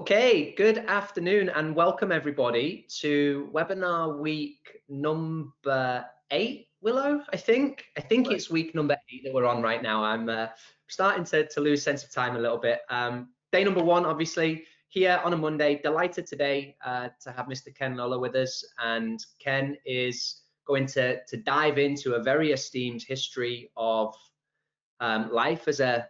Okay, good afternoon and welcome everybody to webinar week number eight, Willow, I think. I think right. it's week number eight that we're on right now. I'm uh, starting to, to lose sense of time a little bit. Um, day number one, obviously, here on a Monday. Delighted today uh, to have Mr. Ken Lolla with us. And Ken is going to, to dive into a very esteemed history of um, life as a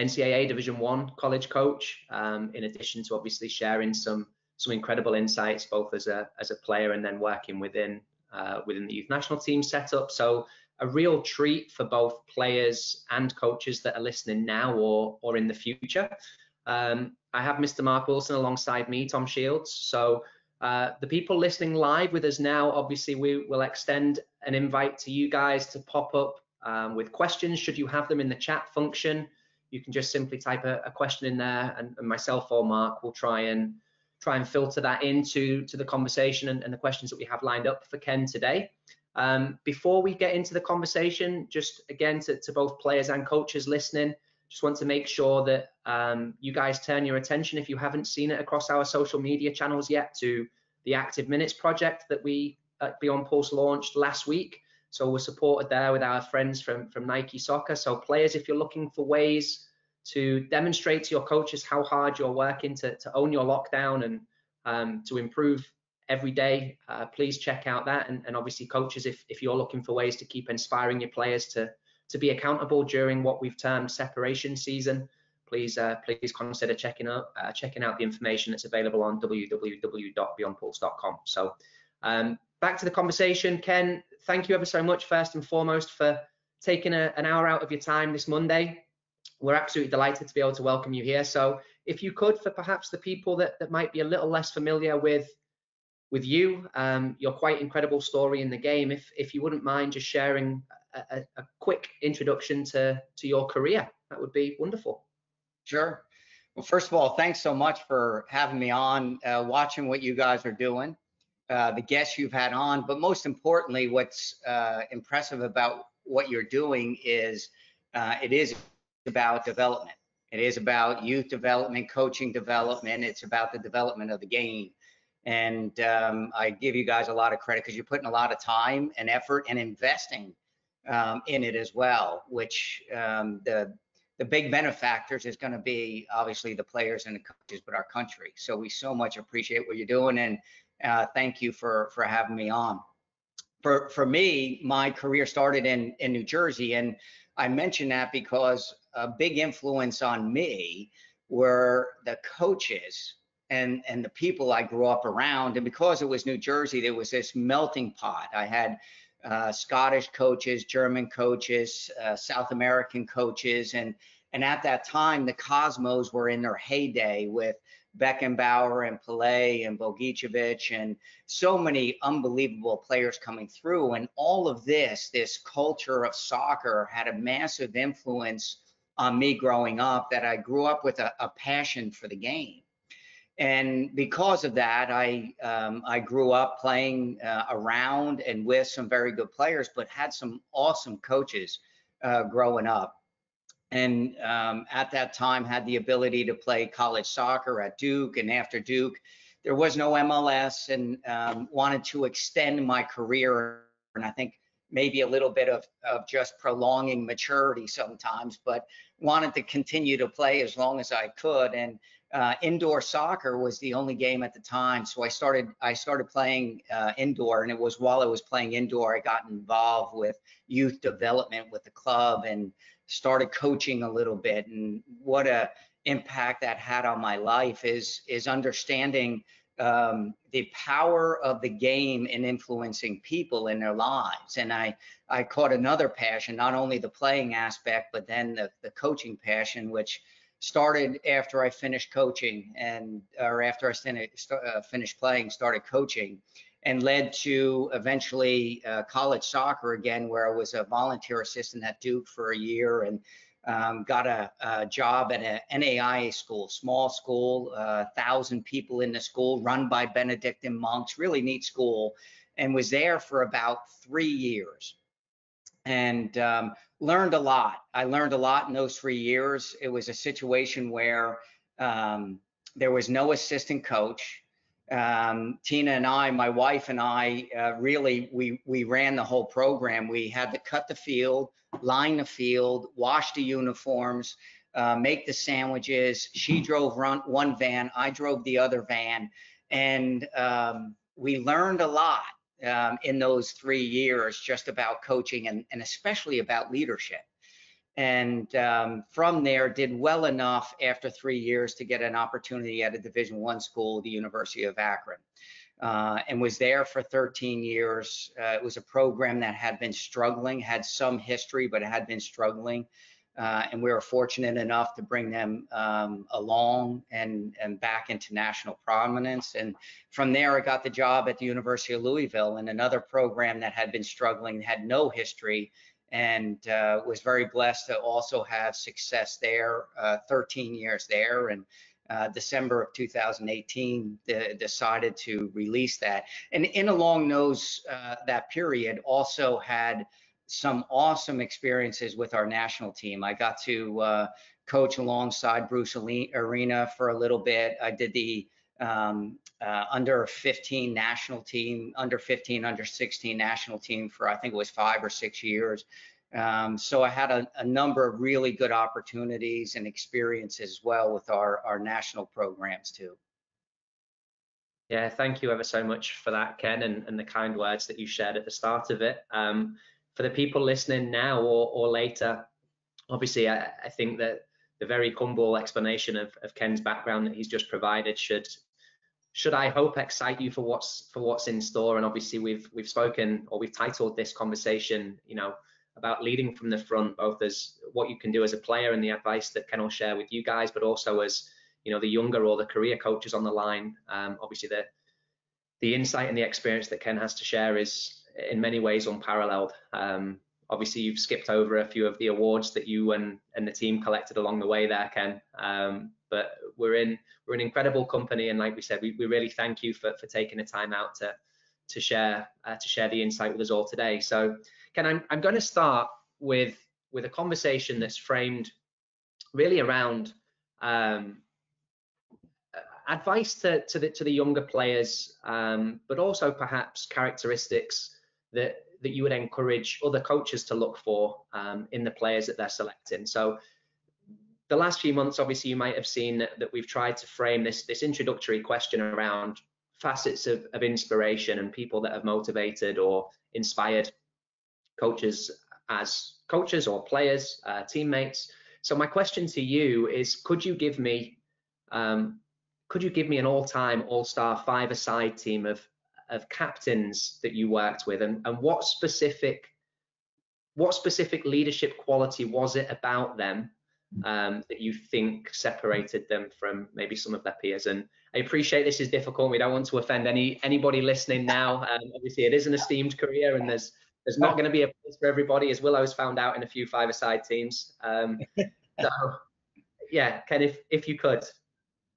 NCAA Division One college coach, um, in addition to obviously sharing some some incredible insights both as a as a player and then working within uh, within the youth national team setup. So a real treat for both players and coaches that are listening now or or in the future. Um, I have Mr. Mark Wilson alongside me, Tom Shields. So uh, the people listening live with us now, obviously we will extend an invite to you guys to pop up um, with questions should you have them in the chat function you can just simply type a, a question in there and, and, myself or Mark will try and try and filter that into to the conversation and, and the questions that we have lined up for Ken today. Um, before we get into the conversation, just again to, to, both players and coaches listening, just want to make sure that um, you guys turn your attention if you haven't seen it across our social media channels yet to the Active Minutes project that we at Beyond Pulse launched last week. So we're supported there with our friends from, from Nike Soccer. So players, if you're looking for ways to demonstrate to your coaches how hard you're working to, to own your lockdown and um, to improve every day, uh, please check out that. And, and obviously coaches, if, if you're looking for ways to keep inspiring your players to, to be accountable during what we've termed separation season, please uh, please consider checking out uh, checking out the information that's available on www.beyondpulse.com. So um, back to the conversation, Ken thank you ever so much, first and foremost, for taking a, an hour out of your time this Monday. We're absolutely delighted to be able to welcome you here. So if you could, for perhaps the people that, that might be a little less familiar with with you, um, your quite incredible story in the game, if, if you wouldn't mind just sharing a, a, a quick introduction to, to your career, that would be wonderful. Sure. Well, first of all, thanks so much for having me on, uh, watching what you guys are doing. Uh, the guests you've had on, but most importantly, what's uh, impressive about what you're doing is uh, it is about development. It is about youth development, coaching development. It's about the development of the game. And um, I give you guys a lot of credit because you're putting a lot of time and effort and investing um, in it as well, which um, the the big benefactors is going to be obviously the players and the coaches, but our country. So we so much appreciate what you're doing, and uh, thank you for for having me on. For for me, my career started in in New Jersey, and I mention that because a big influence on me were the coaches and and the people I grew up around. And because it was New Jersey, there was this melting pot. I had uh, Scottish coaches, German coaches, uh, South American coaches, and and at that time the Cosmos were in their heyday with Beckenbauer and Pelé and Bogicevic and so many unbelievable players coming through. And all of this, this culture of soccer had a massive influence on me growing up that I grew up with a, a passion for the game. And because of that, I um, I grew up playing uh, around and with some very good players, but had some awesome coaches uh, growing up and um, at that time had the ability to play college soccer at Duke and after Duke. There was no MLS and um, wanted to extend my career and I think maybe a little bit of, of just prolonging maturity sometimes but wanted to continue to play as long as I could. And uh, indoor soccer was the only game at the time so I started I started playing uh, indoor and it was while I was playing indoor I got involved with youth development with the club and started coaching a little bit and what a impact that had on my life is is understanding um, the power of the game in influencing people in their lives. And I I caught another passion, not only the playing aspect, but then the, the coaching passion, which started after I finished coaching and or after I finished, uh, finished playing, started coaching and led to eventually uh, college soccer again, where I was a volunteer assistant at Duke for a year and um, got a, a, job at an NAIA school, small school, uh, thousand people in the school, run by Benedictine monks, really neat school, and was there for about three years and um, learned a lot. I learned a lot in those three years. It was a situation where um, there was no assistant coach. Um, Tina and I, my wife and I, uh, really we we ran the whole program. We had to cut the field, line the field, wash the uniforms, uh, make the sandwiches. She drove run, one van, I drove the other van, and um, we learned a lot um, in those three years just about coaching and, and especially about leadership and um, from there did well enough after three years to get an opportunity at a division one school the university of akron. Uh, and was there for 13 years. Uh, it was a program that had been struggling had some history but had been struggling. Uh, and we were fortunate enough to bring them um, along and, and back into national prominence. And from there, I got the job at the University of Louisville in another program that had been struggling, had no history, and uh, was very blessed to also have success there, uh, 13 years there. And uh, December of 2018, decided to release that. And in along those uh, that period, also had some awesome experiences with our national team. I got to uh, coach alongside Bruce Arena for a little bit. I did the um, uh, under 15 national team, under 15, under 16 national team for I think it was five or six years. Um, so I had a, a, number of really good opportunities and experiences as well with our, our national programs too. Yeah, thank you ever so much for that, Ken, and, and the kind words that you shared at the start of it. Um, for the people listening now or, or later, obviously, I, I think that the very humble explanation of, of Ken's background that he's just provided should should I hope excite you for what's for what's in store. And obviously, we've we've spoken or we've titled this conversation, you know, about leading from the front, both as what you can do as a player and the advice that Ken will share with you guys, but also as you know the younger or the career coaches on the line. Um, obviously, the the insight and the experience that Ken has to share is in many ways unparalleled. Um, obviously, you've skipped over a few of the awards that you and, and the team collected along the way there, Ken. Um, but we're in we're an incredible company, and like we said, we, we really thank you for, for taking the time out to to share uh, to share the insight with us all today. So, Ken, I'm I'm going to start with with a conversation that's framed really around um, advice to, to the to the younger players, um, but also perhaps characteristics that that you would encourage other coaches to look for um, in the players that they're selecting. So the last few months, obviously, you might have seen that, we've tried to frame this this introductory question around facets of, of inspiration and people that have motivated or inspired coaches as coaches or players, uh, teammates. So my question to you is, could you give me um, could you give me an all-time all-star five-a-side team of of captains that you worked with and, and what specific what specific leadership quality was it about them um, that you think separated them from maybe some of their peers. And i appreciate this is difficult. We don't want to offend any anybody listening now. Um, obviously it is an esteemed career and there's there's not going to be a place for everybody as willow's found out in a few five-a-side teams. Um, so yeah ken if if you could.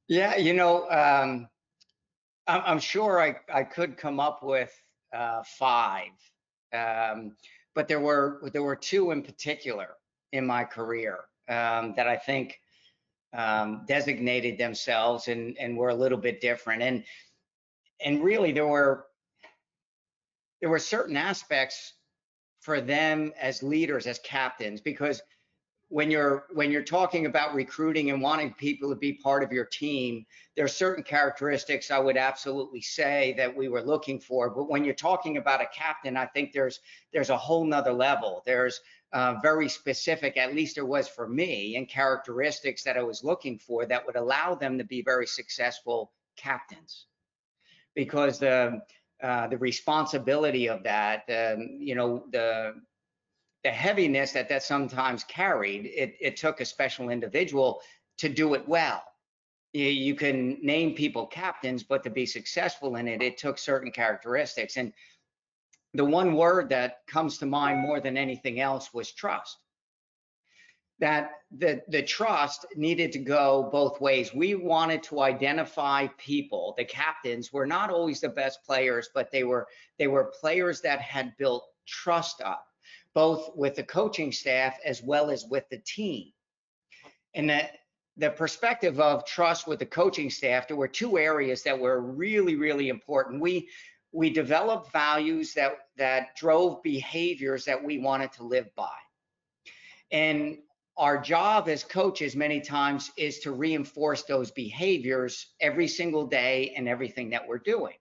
Yeah you know um, I'm sure I, I could come up with uh, five, um, but there were there were two in particular in my career um, that I think um, designated themselves and and were a little bit different. And and really there were there were certain aspects for them as leaders, as captains, because when you're when you're talking about recruiting and wanting people to be part of your team there are certain characteristics i would absolutely say that we were looking for but when you're talking about a captain i think there's there's a whole nother level there's uh, very specific at least there was for me and characteristics that i was looking for that would allow them to be very successful captains because the uh, the responsibility of that um, you know the the heaviness that that sometimes carried, it, it took a special individual to do it well. You, you can name people captains, but to be successful in it, it took certain characteristics. And the one word that comes to mind more than anything else was trust. That the, the trust needed to go both ways. We wanted to identify people, the captains were not always the best players, but they were they were players that had built trust up both with the coaching staff as well as with the team. And that the perspective of trust with the coaching staff, there were two areas that were really, really important. We we developed values that that drove behaviors that we wanted to live by. And our job as coaches many times is to reinforce those behaviors every single day and everything that we're doing.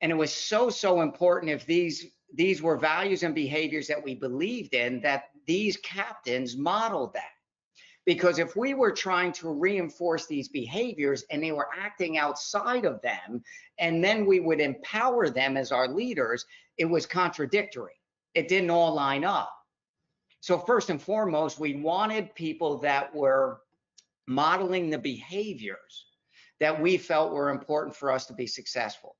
And it was so so important if these these were values and behaviors that we believed in that these captains modeled that because if we were trying to reinforce these behaviors and they were acting outside of them, and then we would empower them as our leaders, it was contradictory. It didn't all line up. So, first and foremost, we wanted people that were modeling the behaviors that we felt were important for us to be successful.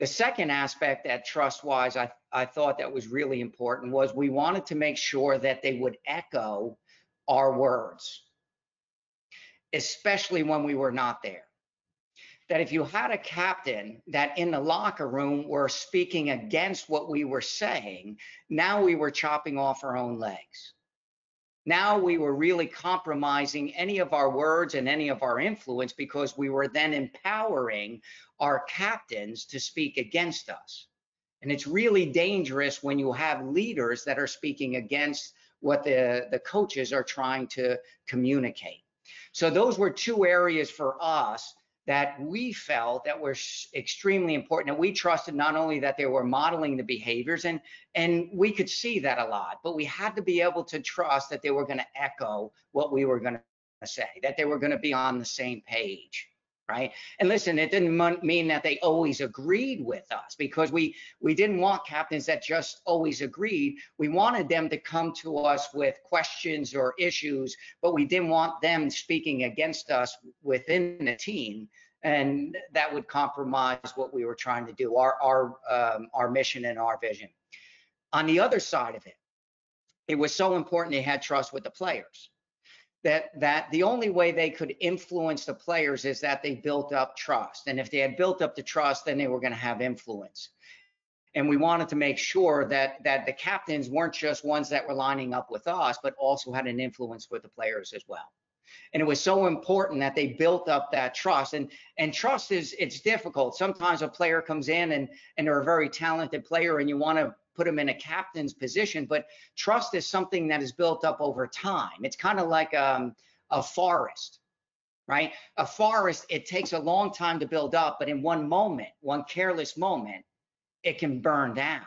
The second aspect that trust wise I, I thought that was really important was we wanted to make sure that they would echo our words, especially when we were not there. That if you had a captain that in the locker room were speaking against what we were saying, now we were chopping off our own legs. Now we were really compromising any of our words and any of our influence because we were then empowering our captains to speak against us. And it's really dangerous when you have leaders that are speaking against what the, the coaches are trying to communicate. So those were two areas for us that we felt that were extremely important and we trusted not only that they were modeling the behaviors and and we could see that a lot but we had to be able to trust that they were going to echo what we were going to say that they were going to be on the same page right? And listen, it didn't mean that they always agreed with us because we we didn't want captains that just always agreed. We wanted them to come to us with questions or issues, but we didn't want them speaking against us within the team, and that would compromise what we were trying to do, our our um, our mission and our vision. On the other side of it, it was so important they had trust with the players that that the only way they could influence the players is that they built up trust. And if they had built up the trust then they were going to have influence. And we wanted to make sure that that the captains weren't just ones that were lining up with us but also had an influence with the players as well. And it was so important that they built up that trust. And and trust is it's difficult. Sometimes a player comes in and and they're a very talented player and you want to put them in a captain's position, but trust is something that is built up over time. It's kind of like um, a forest, right? A forest, it takes a long time to build up, but in one moment, one careless moment, it can burn down.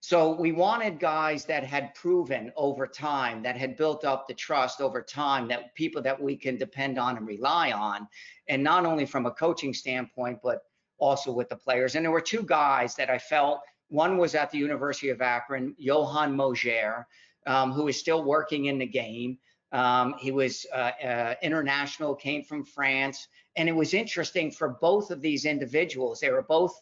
So we wanted guys that had proven over time, that had built up the trust over time, that people that we can depend on and rely on, and not only from a coaching standpoint, but also with the players. And there were two guys that I felt one was at the University of Akron, Johan Moger, um, who is still working in the game. Um, he was uh, uh, international, came from France, and it was interesting for both of these individuals. They were both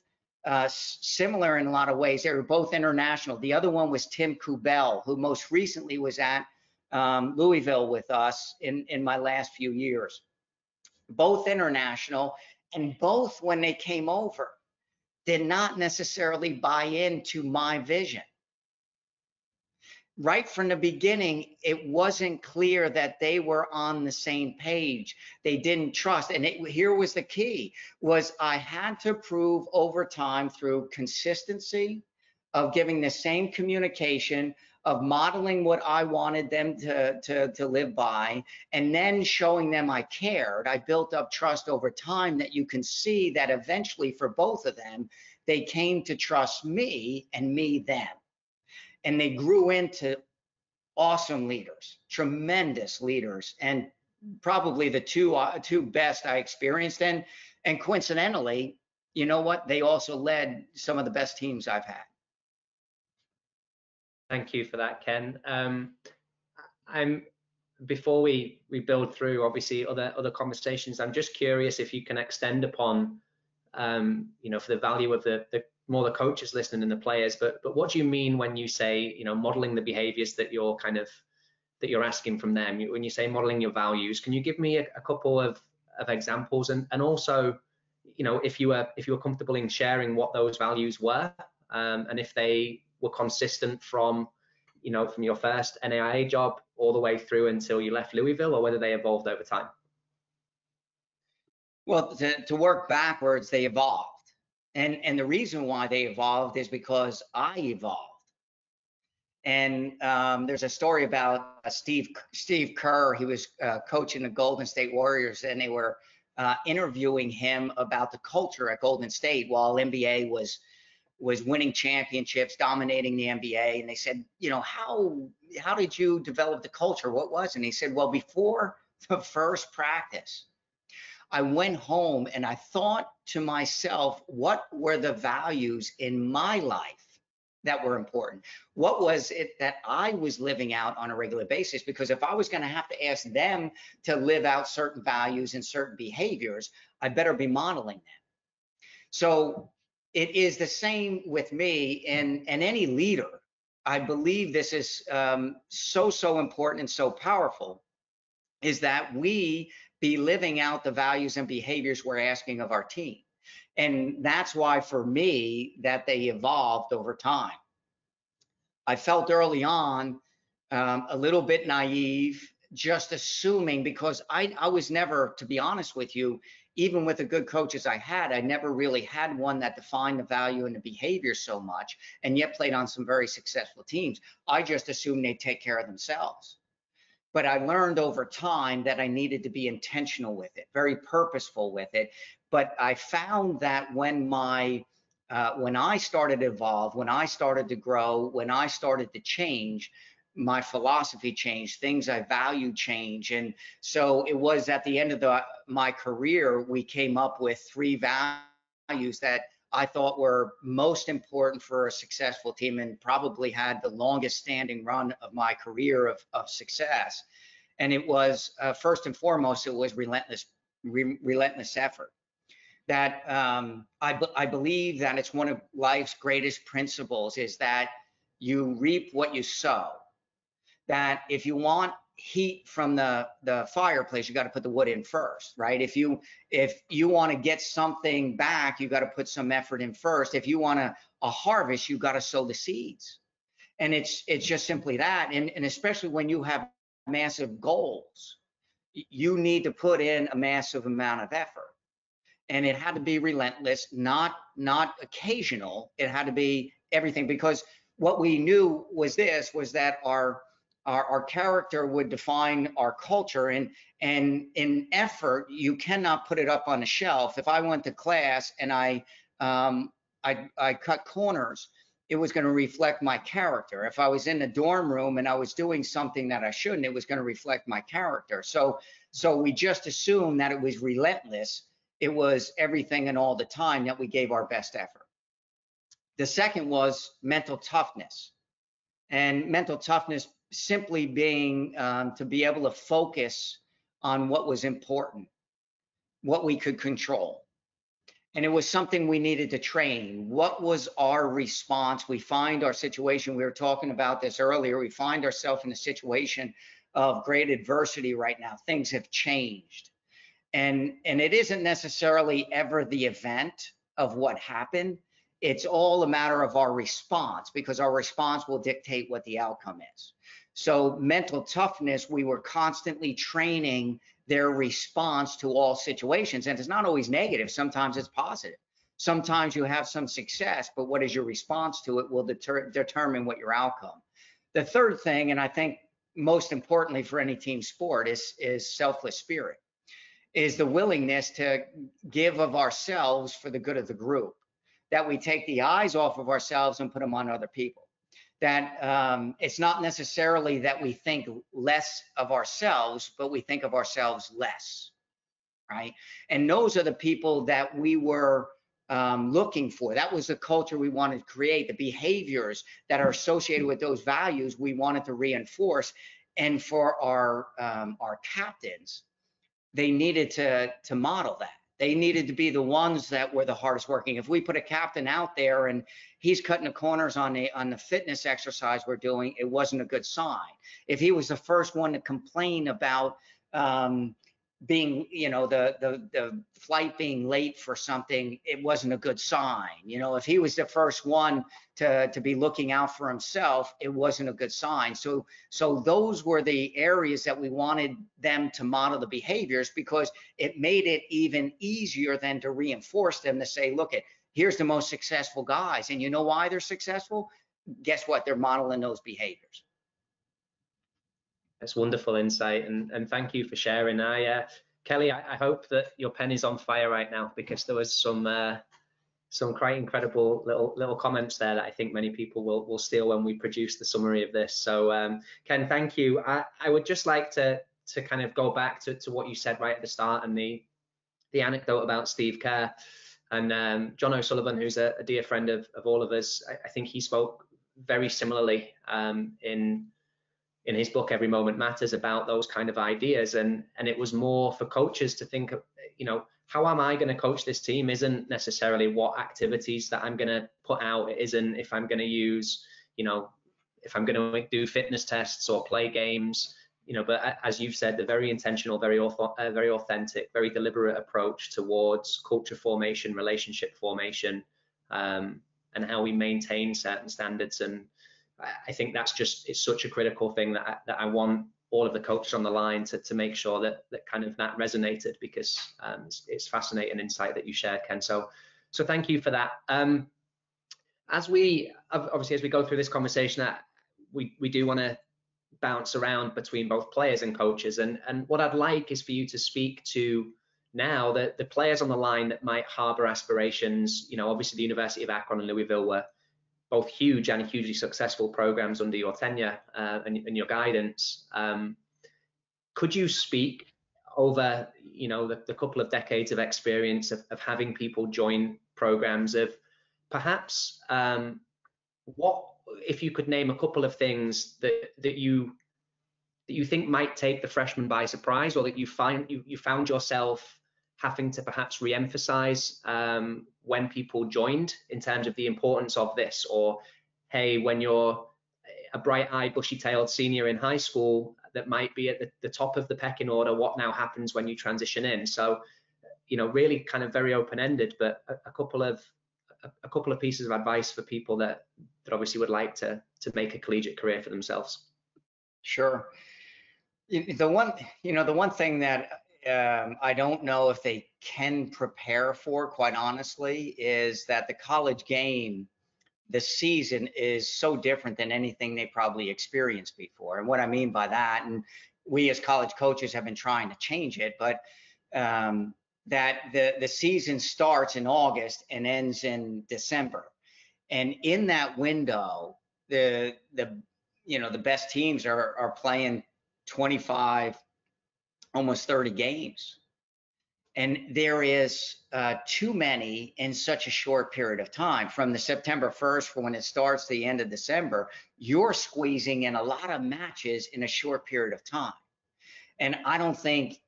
uh, similar in a lot of ways. They were both international. The other one was Tim Kubel, who most recently was at um, Louisville with us in, in my last few years. Both international, and both when they came over, did not necessarily buy into my vision. Right from the beginning, it wasn't clear that they were on the same page. They didn't trust. And it, here was the key was I had to prove over time through consistency of giving the same communication, of modeling what I wanted them to, to, to live by, and then showing them I cared. I built up trust over time that you can see that eventually for both of them, they came to trust me and me them. And they grew into awesome leaders, tremendous leaders, and probably the two uh, two best I experienced. And and coincidentally, you know what? They also led some of the best teams I've had. Thank you for that, Ken. Um, I'm before we we build through obviously other other conversations. I'm just curious if you can extend upon um, you know, for the value of the, the more the coaches listening and the players. But but what do you mean when you say, you know, modeling the behaviors that you're kind of that you're asking from them? When you say modeling your values, can you give me a, a couple of of examples and and also, you know, if you were if you were comfortable in sharing what those values were um, and if they were consistent from you know, from your first NAIA job all the way through until you left Louisville, or whether they evolved over time? Well, to, to work backwards, they evolved. And, and the reason why they evolved is because I evolved. And um, there's a story about uh, Steve Steve Kerr. He was uh, coaching the Golden State Warriors, and they were uh, interviewing him about the culture at Golden State while NBA was was winning championships, dominating the NBA. And they said, you know, how how did you develop the culture? What was? And he said, well, before the first practice, I went home and I thought to myself, what were the values in my life that were important? What was it that I was living out on a regular basis? Because if I was going to have to ask them to live out certain values and certain behaviors, I better be modeling them. So it is the same with me and, and any leader. I believe this is um, so, so important and so powerful is that we be living out the values and behaviors we're asking of our team. And that's why for me that they evolved over time. I felt early on um, a little bit naive, just assuming because I, I was never, to be honest with you, even with the good coaches I had, I never really had one that defined the value and the behavior so much, and yet played on some very successful teams. I just assumed they'd take care of themselves. But I learned over time that I needed to be intentional with it, very purposeful with it. But I found that when my uh, when I started to evolve, when I started to grow, when I started to change, my philosophy changed, things I value change. And so it was at the end of the, my career, we came up with three values that I thought were most important for a successful team and probably had the longest standing run of my career of, of success. And it was uh, first and foremost, it was relentless, re relentless effort. That um, I, I believe that it's one of life's greatest principles is that you reap what you sow that if you want heat from the the fireplace you got to put the wood in first right? If you if you want to get something back you got to put some effort in first. If you want a, a harvest you got to sow the seeds. And it's it's just simply that. And, and especially when you have massive goals you need to put in a massive amount of effort. And it had to be relentless not not occasional. It had to be everything because what we knew was this was that our our, our character would define our culture and and in effort you cannot put it up on a shelf. If i went to class and i um, I, I cut corners it was going to reflect my character. If i was in the dorm room and i was doing something that i shouldn't it was going to reflect my character. So so we just assumed that it was relentless. It was everything and all the time that we gave our best effort. The second was mental toughness. And mental toughness simply being um, to be able to focus on what was important, what we could control. And it was something we needed to train. What was our response? We find our situation, we were talking about this earlier, we find ourselves in a situation of great adversity right now. Things have changed. And, and it isn't necessarily ever the event of what happened. It's all a matter of our response because our response will dictate what the outcome is. So mental toughness, we were constantly training their response to all situations. And it's not always negative. Sometimes it's positive. Sometimes you have some success, but what is your response to it will deter determine what your outcome. The third thing, and I think most importantly for any team sport is, is selfless spirit, is the willingness to give of ourselves for the good of the group, that we take the eyes off of ourselves and put them on other people that um, it's not necessarily that we think less of ourselves, but we think of ourselves less, right? And those are the people that we were um, looking for. That was the culture we wanted to create, the behaviors that are associated with those values we wanted to reinforce. And for our um, our captains, they needed to to model that. They needed to be the ones that were the hardest working. If we put a captain out there and he's cutting the corners on the on the fitness exercise we're doing, it wasn't a good sign. If he was the first one to complain about um, being, you know, the, the, the flight being late for something, it wasn't a good sign. You know, if he was the first one to, to be looking out for himself, it wasn't a good sign. So, so those were the areas that we wanted them to model the behaviors because it made it even easier than to reinforce them to say, look at, here's the most successful guys. And you know why they're successful? Guess what? They're modeling those behaviors. That's wonderful insight, and and thank you for sharing. I, uh, Kelly, I, I, hope that your pen is on fire right now because there was some uh, some quite incredible little little comments there that I think many people will will steal when we produce the summary of this. So, um, Ken, thank you. I, I would just like to to kind of go back to, to what you said right at the start and the the anecdote about Steve Kerr and um, John O'Sullivan, who's a, a, dear friend of, of all of us. I, I think he spoke very similarly um, in in his book every moment matters about those kind of ideas. And and it was more for coaches to think you know how am i going to coach this team isn't necessarily what activities that i'm going to put out. It isn't if i'm going to use you know if i'm going to do fitness tests or play games. You know but as you've said the very intentional very author, uh, very authentic very deliberate approach towards culture formation relationship formation um, and how we maintain certain standards and I think that's just it's such a critical thing that I, that I want all of the coaches on the line to, to make sure that that kind of that resonated because um, it's, it's, fascinating insight that you shared, Ken. So so thank you for that. Um, as we obviously as we go through this conversation, uh, we we do want to bounce around between both players and coaches, and and what I'd like is for you to speak to now the the players on the line that might harbour aspirations. You know, obviously the University of Akron and Louisville were both huge and hugely successful programs under your tenure uh, and, and, your guidance. Um, could you speak over, you know, the, the couple of decades of experience of, of, having people join programs of perhaps um, what if you could name a couple of things that that you that you think might take the freshman by surprise or that you find you, you found yourself having to perhaps re-emphasize um, when people joined in terms of the importance of this or hey when you're a bright-eyed bushy-tailed senior in high school that might be at the, the top of the pecking order what now happens when you transition in? So you know really kind of very open-ended but a, a couple of a, a, couple of pieces of advice for people that that obviously would like to to make a collegiate career for themselves. Sure. The one you know the one thing that um, I don't know if they can prepare for, quite honestly, is that the college game, the season is so different than anything they probably experienced before. And what I mean by that, and we as college coaches have been trying to change it, but um, that the the season starts in August and ends in December, and in that window, the the you know the best teams are are playing 25 almost 30 games. And there is uh, too many in such a short period of time. From the September 1st, for when it starts, to the end of December, you're squeezing in a lot of matches in a short period of time. And I don't think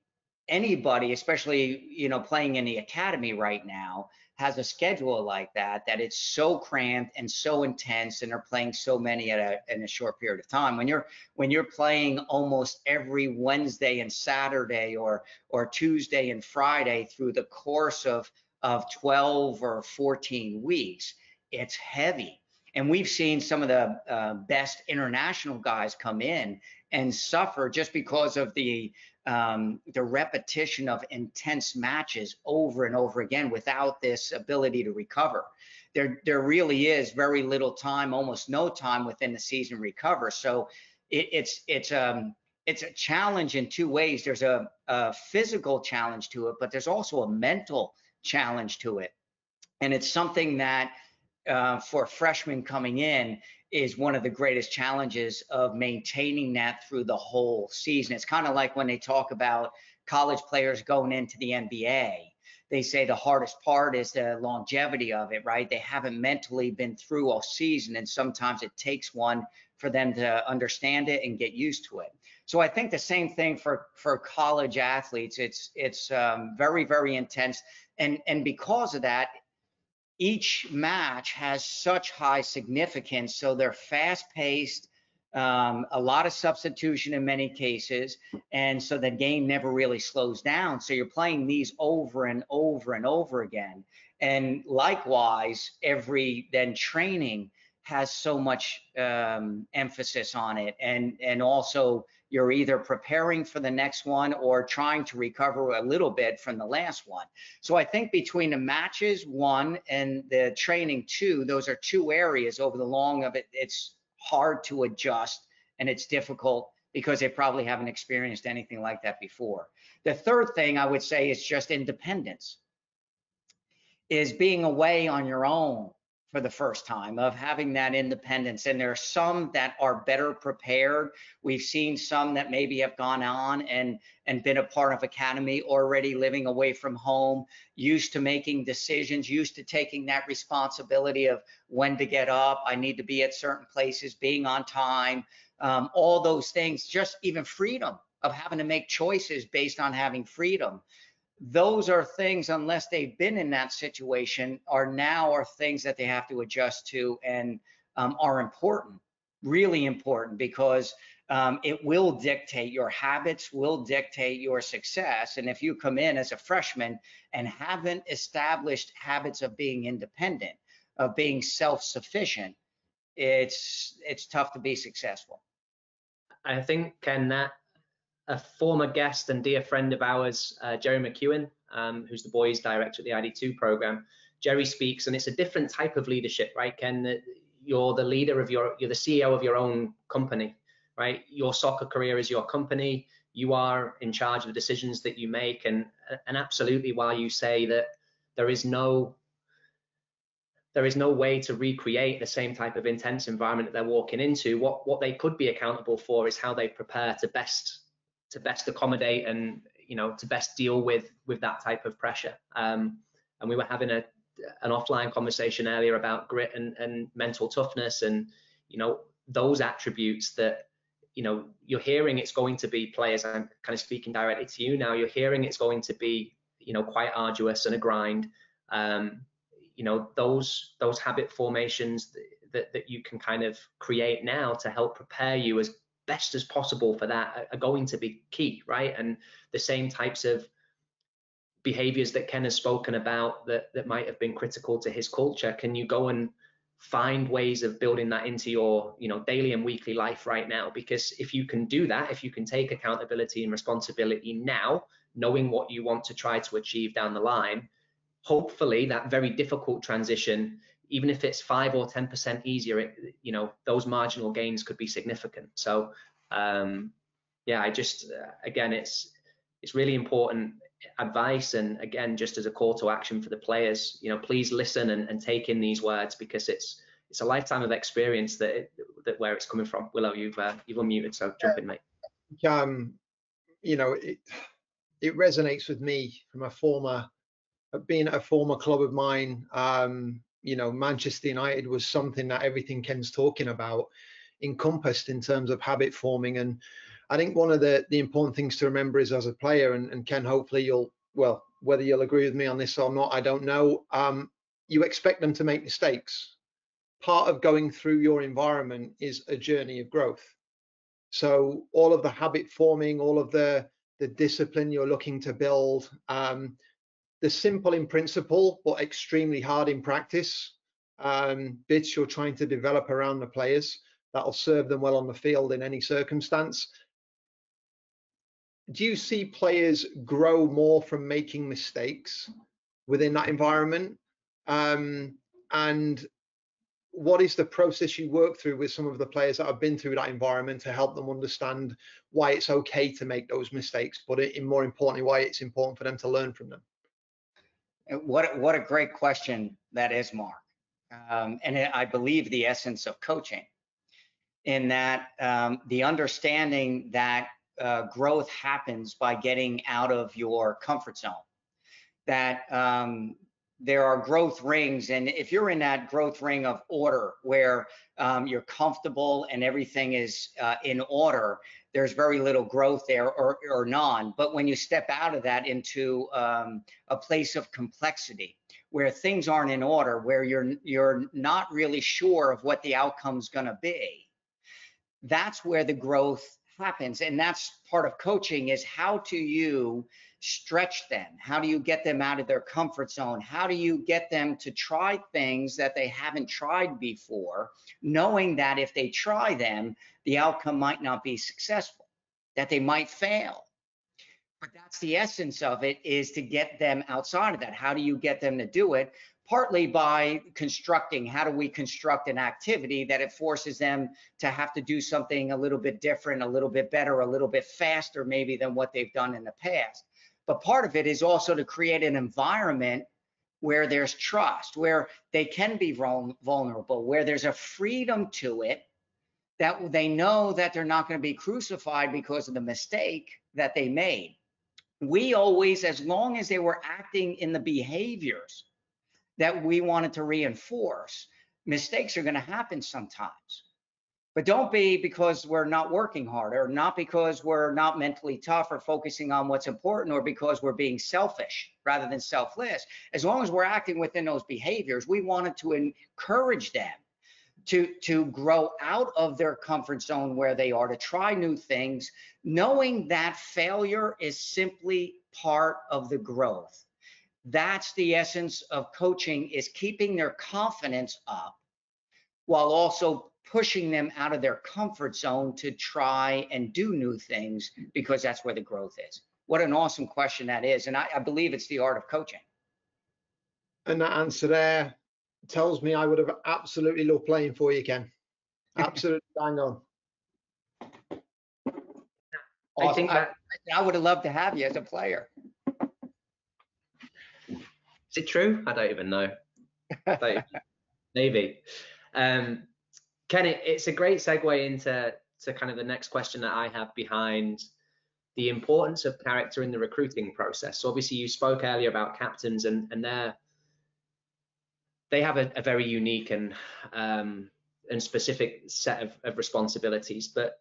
anybody, especially you know playing in the academy right now, has a schedule like that that it's so cramped and so intense and they're playing so many at a in a short period of time. When you're when you're playing almost every Wednesday and Saturday or or Tuesday and Friday through the course of of 12 or 14 weeks it's heavy and we've seen some of the uh, best international guys come in and suffer just because of the um, the repetition of intense matches over and over again without this ability to recover. There, there really is very little time, almost no time within the season recover. So it, it's it's um it's a challenge in two ways. There's a, a physical challenge to it, but there's also a mental challenge to it, and it's something that uh, for freshmen coming in is one of the greatest challenges of maintaining that through the whole season. It's kind of like when they talk about college players going into the NBA. They say the hardest part is the longevity of it, right? They haven't mentally been through a season, and sometimes it takes one for them to understand it and get used to it. So I think the same thing for for college athletes. It's it's um, very very intense, and and because of that, each match has such high significance. So they're fast paced. um, a lot of substitution in many cases, and so the game never really slows down. So you're playing these over and over and over again. And likewise, every then training has so much um, emphasis on it, and and also you're either preparing for the next one or trying to recover a little bit from the last one. So I think between the matches one and the training two, those are two areas over the long of it. It's hard to adjust and it's difficult because they probably haven't experienced anything like that before. The third thing I would say is just independence is being away on your own for the first time of having that independence. And there are some that are better prepared. We've seen some that maybe have gone on and and been a part of academy already living away from home used to making decisions used to taking that responsibility of when to get up i need to be at certain places being on time um, all those things just even freedom of having to make choices based on having freedom those are things unless they've been in that situation are now are things that they have to adjust to and um, are important really important because um, it will dictate your habits will dictate your success. And if you come in as a freshman and haven't established habits of being independent of being self-sufficient it's it's tough to be successful. I think ken that a former guest and dear friend of ours, uh, Jerry McEwen, um, who's the boys director at the ID2 program. Jerry speaks, and it's a different type of leadership, right, Ken? You're the leader of your, you're the CEO of your own company, right? Your soccer career is your company. You are in charge of the decisions that you make, and and absolutely, while you say that there is no there is no way to recreate the same type of intense environment that they're walking into. What what they could be accountable for is how they prepare to best to best accommodate and you know to best deal with with that type of pressure. Um, and we were having a an offline conversation earlier about grit and, and mental toughness and you know those attributes that you know you're hearing it's going to be players i'm kind of speaking directly to you now you're hearing it's going to be you know quite arduous and a grind um, you know those those habit formations that, that, that you can kind of create now to help prepare you as best as possible for that are going to be key, right? And the same types of behaviors that Ken has spoken about that that might have been critical to his culture. Can you go and find ways of building that into your you know daily and weekly life right now because if you can do that if you can take accountability and responsibility now knowing what you want to try to achieve down the line hopefully that very difficult transition even if it's five or ten percent easier, it, you know those marginal gains could be significant. So um, yeah, I just uh, again, it's it's really important advice. And again just as a call to action for the players you know please listen and, and take in these words because it's it's a lifetime of experience that that where it's coming from. Willow you've uh, you've unmuted so jump in mate. Um you know it it resonates with me from a former being at a former club of mine. Um you know, Manchester United was something that everything Ken's talking about encompassed in terms of habit forming. And I think one of the, the important things to remember is as a player, and, and Ken, hopefully you'll, well, whether you'll agree with me on this or not, I don't know. Um, you expect them to make mistakes. Part of going through your environment is a journey of growth. So all of the habit forming, all of the the discipline you're looking to build, um, the simple in principle but extremely hard in practice um, bits you're trying to develop around the players that'll serve them well on the field in any circumstance. Do you see players grow more from making mistakes within that environment? Um, and what is the process you work through with some of the players that have been through that environment to help them understand why it's okay to make those mistakes, but in more importantly, why it's important for them to learn from them? What what a great question that is, Mark. Um, and I believe the essence of coaching, in that um, the understanding that uh, growth happens by getting out of your comfort zone. That um, there are growth rings, and if you're in that growth ring of order where um, you're comfortable and everything is uh, in order, there's very little growth there or, or none. But when you step out of that into um, a place of complexity, where things aren't in order, where you're you're not really sure of what the outcome's going to be, that's where the growth happens. And that's part of coaching is how do you stretch them? How do you get them out of their comfort zone? How do you get them to try things that they haven't tried before, knowing that if they try them, the outcome might not be successful, that they might fail. But that's the essence of it is to get them outside of that. How do you get them to do it? partly by constructing how do we construct an activity that it forces them to have to do something a little bit different a little bit better a little bit faster maybe than what they've done in the past but part of it is also to create an environment where there's trust where they can be vulnerable where there's a freedom to it that they know that they're not going to be crucified because of the mistake that they made we always as long as they were acting in the behaviors that we wanted to reinforce. Mistakes are going to happen sometimes. But don't be because we're not working hard or not because we're not mentally tough or focusing on what's important or because we're being selfish rather than selfless. As long as we're acting within those behaviors, we wanted to encourage them to, to grow out of their comfort zone where they are, to try new things, knowing that failure is simply part of the growth that's the essence of coaching is keeping their confidence up while also pushing them out of their comfort zone to try and do new things because that's where the growth is what an awesome question that is and i, I believe it's the art of coaching and that answer there tells me i would have absolutely loved playing for you ken absolutely bang on awesome. I think that I, I would have loved to have you as a player is it true? I don't even know. Maybe. Um, Ken, it's a great segue into to kind of the next question that I have behind the importance of character in the recruiting process. So obviously you spoke earlier about captains and and they're they have a, a very unique and um, and specific set of, of responsibilities. But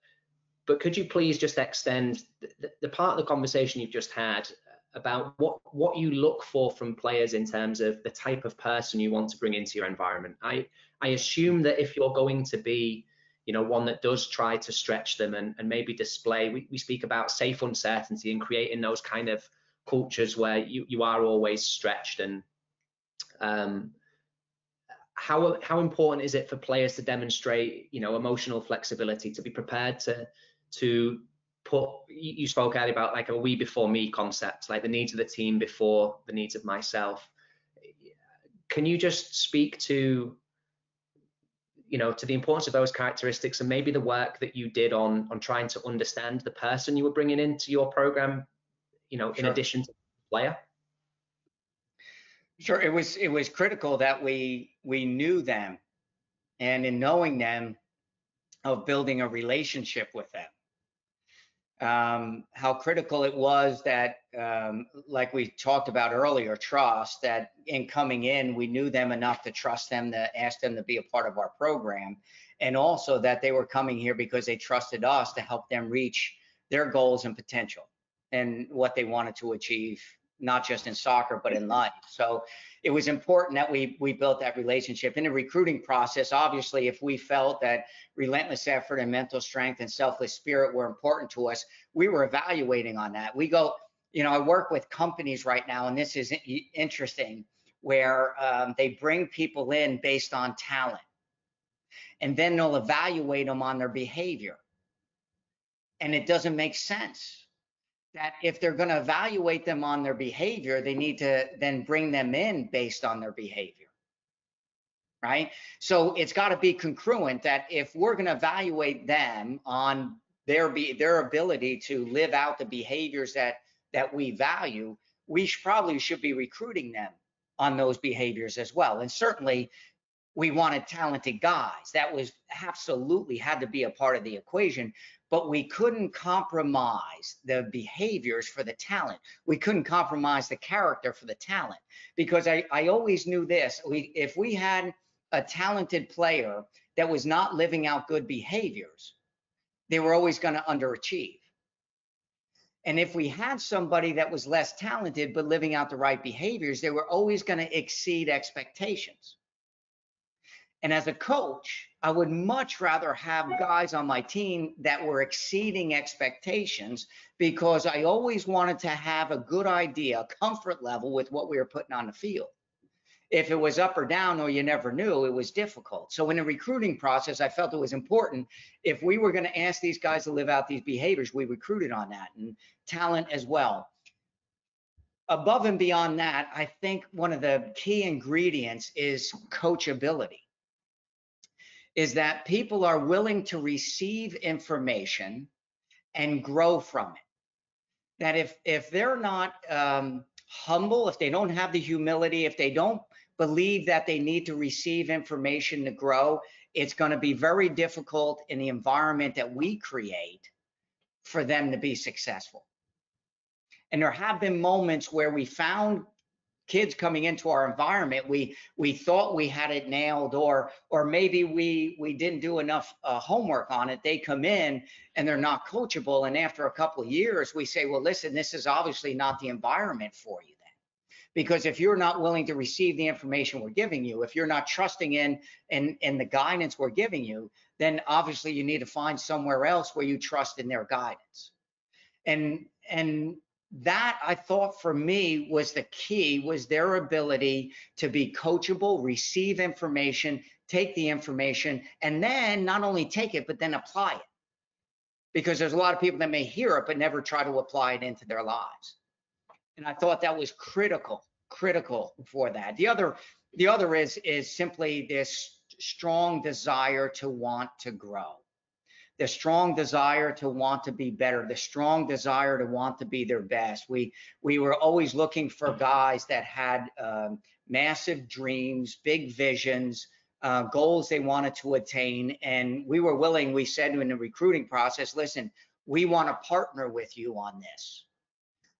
but could you please just extend the, the, part of the conversation you've just had about what what you look for from players in terms of the type of person you want to bring into your environment. I I assume that if you're going to be you know one that does try to stretch them and, and maybe display we, we speak about safe uncertainty and creating those kind of cultures where you, you are always stretched and um, how how important is it for players to demonstrate you know emotional flexibility to be prepared to to put you spoke earlier about like a we before me concept like the needs of the team before the needs of myself. Can you just speak to you know to the importance of those characteristics and maybe the work that you did on on trying to understand the person you were bringing into your program you know sure. in addition to the player? Sure. It was it was critical that we we knew them and in knowing them of building a relationship with them um, how critical it was that, um, like we talked about earlier, trust, that in coming in, we knew them enough to trust them, to ask them to be a part of our program. And also that they were coming here because they trusted us to help them reach their goals and potential and what they wanted to achieve, not just in soccer, but in life. So it was important that we we built that relationship in the recruiting process. Obviously, if we felt that relentless effort and mental strength and selfless spirit were important to us, we were evaluating on that. We go, you know, I work with companies right now, and this is interesting, where um, they bring people in based on talent, and then they'll evaluate them on their behavior, and it doesn't make sense that if they're going to evaluate them on their behavior, they need to then bring them in based on their behavior. Right. So it's got to be congruent that if we're going to evaluate them on their be their ability to live out the behaviors that that we value, we should probably should be recruiting them on those behaviors as well. And certainly we wanted talented guys. That was absolutely had to be a part of the equation but we couldn't compromise the behaviors for the talent. We couldn't compromise the character for the talent because I, I always knew this. We, if we had a talented player that was not living out good behaviors, they were always going to underachieve. And if we had somebody that was less talented but living out the right behaviors, they were always going to exceed expectations. And as a coach, I would much rather have guys on my team that were exceeding expectations because I always wanted to have a good idea, comfort level with what we were putting on the field. If it was up or down or you never knew, it was difficult. So in the recruiting process, I felt it was important. If we were going to ask these guys to live out these behaviors, we recruited on that and talent as well above and beyond that, I think one of the key ingredients is coachability. Is that people are willing to receive information and grow from it. That if if they're not um, humble, if they don't have the humility, if they don't believe that they need to receive information to grow, it's going to be very difficult in the environment that we create for them to be successful. And there have been moments where we found kids coming into our environment we we thought we had it nailed or or maybe we we didn't do enough uh, homework on it. They come in and they're not coachable. And after a couple of years we say well listen this is obviously not the environment for you then. Because if you're not willing to receive the information we're giving you if you're not trusting in in in the guidance we're giving you then obviously you need to find somewhere else where you trust in their guidance. And and that I thought for me was the key was their ability to be coachable, receive information, take the information, and then not only take it, but then apply it. Because there's a lot of people that may hear it, but never try to apply it into their lives. And I thought that was critical, critical for that. The other, the other is, is simply this strong desire to want to grow the strong desire to want to be better, the strong desire to want to be their best. We we were always looking for guys that had um, massive dreams, big visions, uh, goals they wanted to attain, and we were willing. We said in the recruiting process, listen, we want to partner with you on this.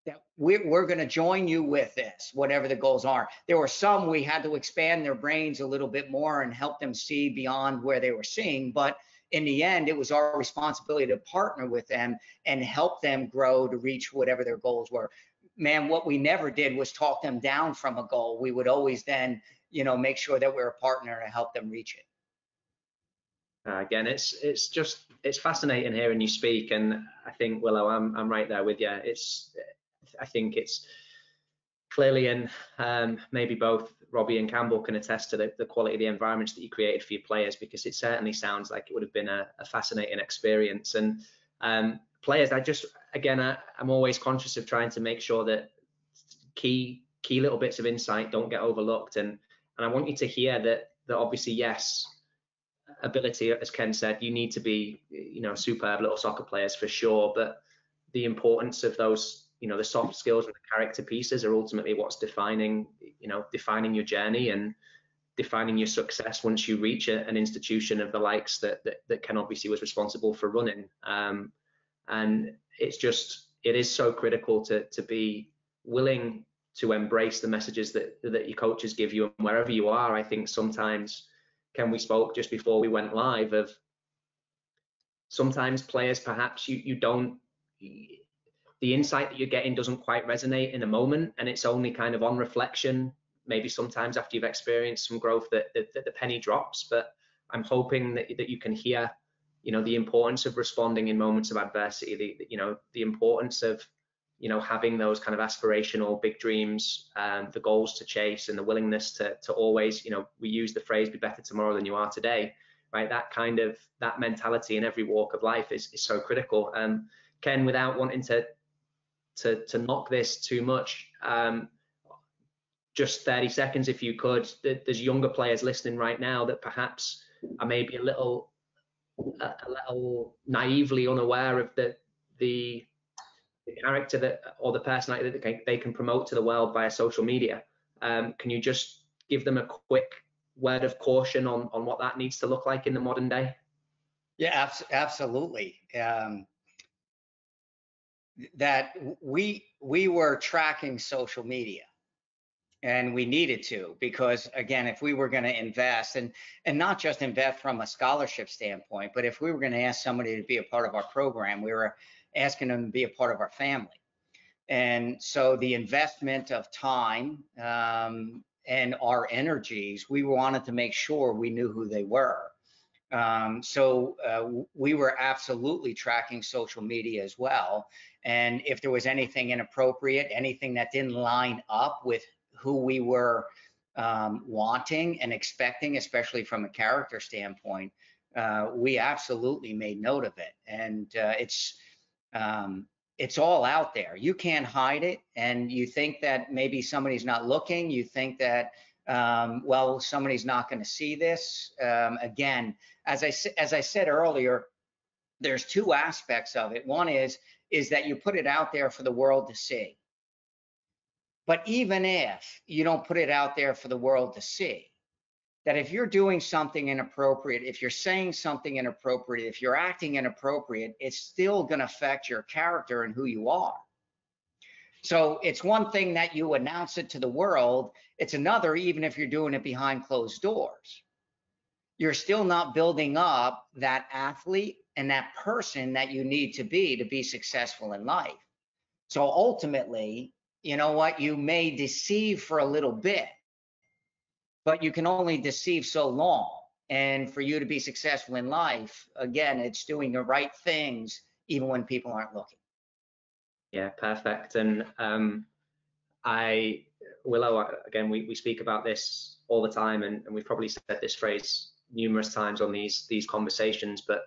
That we're, we're going to join you with this, whatever the goals are. There were some we had to expand their brains a little bit more and help them see beyond where they were seeing, but in the end, it was our responsibility to partner with them and help them grow to reach whatever their goals were. Man, what we never did was talk them down from a goal. We would always then, you know, make sure that we're a partner to help them reach it. Uh, again, it's it's just it's fascinating hearing you speak, and I think Willow, I'm I'm right there with you. It's I think it's clearly, and um, maybe both Robbie and Campbell can attest to the, the, quality of the environments that you created for your players because it certainly sounds like it would have been a, a fascinating experience. And um, players, I just again, I, I'm always conscious of trying to make sure that key key little bits of insight don't get overlooked. And and I want you to hear that that obviously yes, ability as Ken said, you need to be you know superb little soccer players for sure, but the importance of those you know the soft skills and the character pieces are ultimately what's defining you know defining your journey and defining your success once you reach a, an institution of the likes that, that that Ken obviously was responsible for running. Um, and it's just it is so critical to to be willing to embrace the messages that that your coaches give you and wherever you are. I think sometimes Ken we spoke just before we went live of sometimes players perhaps you you don't the insight that you're getting doesn't quite resonate in a moment and it's only kind of on reflection maybe sometimes after you've experienced some growth that, that, that the penny drops. But i'm hoping that, that you can hear you know the importance of responding in moments of adversity the, you know the importance of you know having those kind of aspirational big dreams um, the goals to chase and the willingness to to always you know we use the phrase be better tomorrow than you are today right? That kind of that mentality in every walk of life is, is so critical. Um ken without wanting to to to knock this too much. Um, just 30 seconds, if you could. There's younger players listening right now that perhaps are maybe a little a, little naively unaware of the the, the character that or the personality that they, they can promote to the world via social media. Um, can you just give them a quick word of caution on on what that needs to look like in the modern day? Yeah, absolutely. Um, that we we were tracking social media and we needed to because again if we were going to invest and and not just invest from a scholarship standpoint but if we were going to ask somebody to be a part of our program we were asking them to be a part of our family and so the investment of time um, and our energies, we wanted to make sure we knew who they were. Um, so uh, we were absolutely tracking social media as well. And if there was anything inappropriate, anything that didn't line up with who we were um, wanting and expecting, especially from a character standpoint, uh, we absolutely made note of it. And uh, it's um, it's all out there. You can't hide it. And you think that maybe somebody's not looking. You think that um, well, somebody's not going to see this. Um, again, as I as I said earlier, there's two aspects of it. One is is that you put it out there for the world to see. But even if you don't put it out there for the world to see, that if you're doing something inappropriate, if you're saying something inappropriate, if you're acting inappropriate, it's still going to affect your character and who you are. So it's one thing that you announce it to the world. It's another, even if you're doing it behind closed doors. You're still not building up that athlete and that person that you need to be to be successful in life. So ultimately, you know what? You may deceive for a little bit, but you can only deceive so long. And for you to be successful in life, again, it's doing the right things even when people aren't looking. Yeah, perfect. And um, I, Willow, again, we, we speak about this all the time, and, and we've probably said this phrase numerous times on these these conversations, but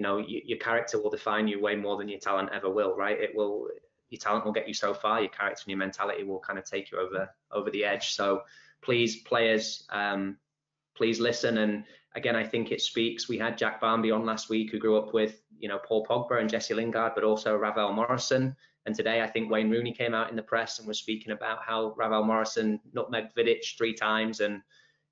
you know, you, your character will define you way more than your talent ever will, right? It will your talent will get you so far, your character and your mentality will kind of take you over over the edge. So please, players, um, please listen. And again, I think it speaks. We had Jack Barmby on last week, who grew up with you know Paul Pogba and Jesse Lingard, but also Ravel Morrison. And today, I think Wayne Rooney came out in the press and was speaking about how Ravel Morrison nutmegged Vidic three times, and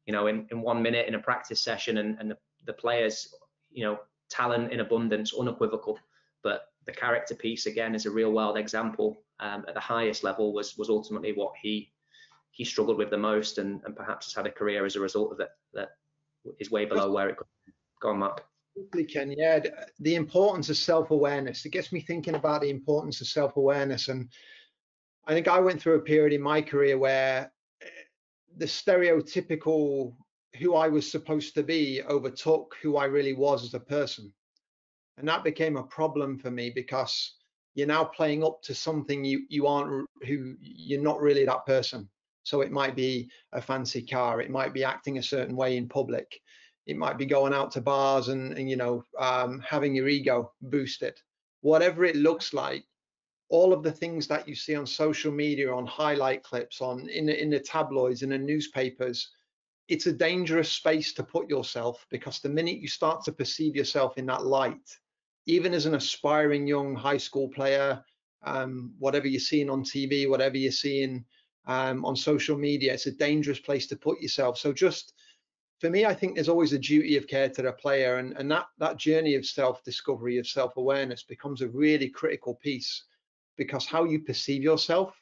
you know, in, in one minute in a practice session, and, and the, the players, you know, talent in abundance, unequivocal. But the character piece again is a real world example um, at the highest level was was ultimately what he he struggled with the most and, and perhaps has had a career as a result of it that is way below where it could go on Mark. Ken, yeah, the importance of self-awareness. It gets me thinking about the importance of self-awareness. And I think I went through a period in my career where eh, the stereotypical who I was supposed to be overtook who I really was as a person. And that became a problem for me because you're now playing up to something you you aren't who you're not really that person. So it might be a fancy car, it might be acting a certain way in public, it might be going out to bars and, and you know um, having your ego boosted. Whatever it looks like, all of the things that you see on social media, on highlight clips, on in in the tabloids, in the newspapers, it's a dangerous space to put yourself because the minute you start to perceive yourself in that light, even as an aspiring young high school player, um, whatever you're seeing on TV, whatever you're seeing um, on social media, it's a dangerous place to put yourself. So just for me, I think there's always a duty of care to the player, and, and that that journey of self-discovery, of self-awareness, becomes a really critical piece because how you perceive yourself,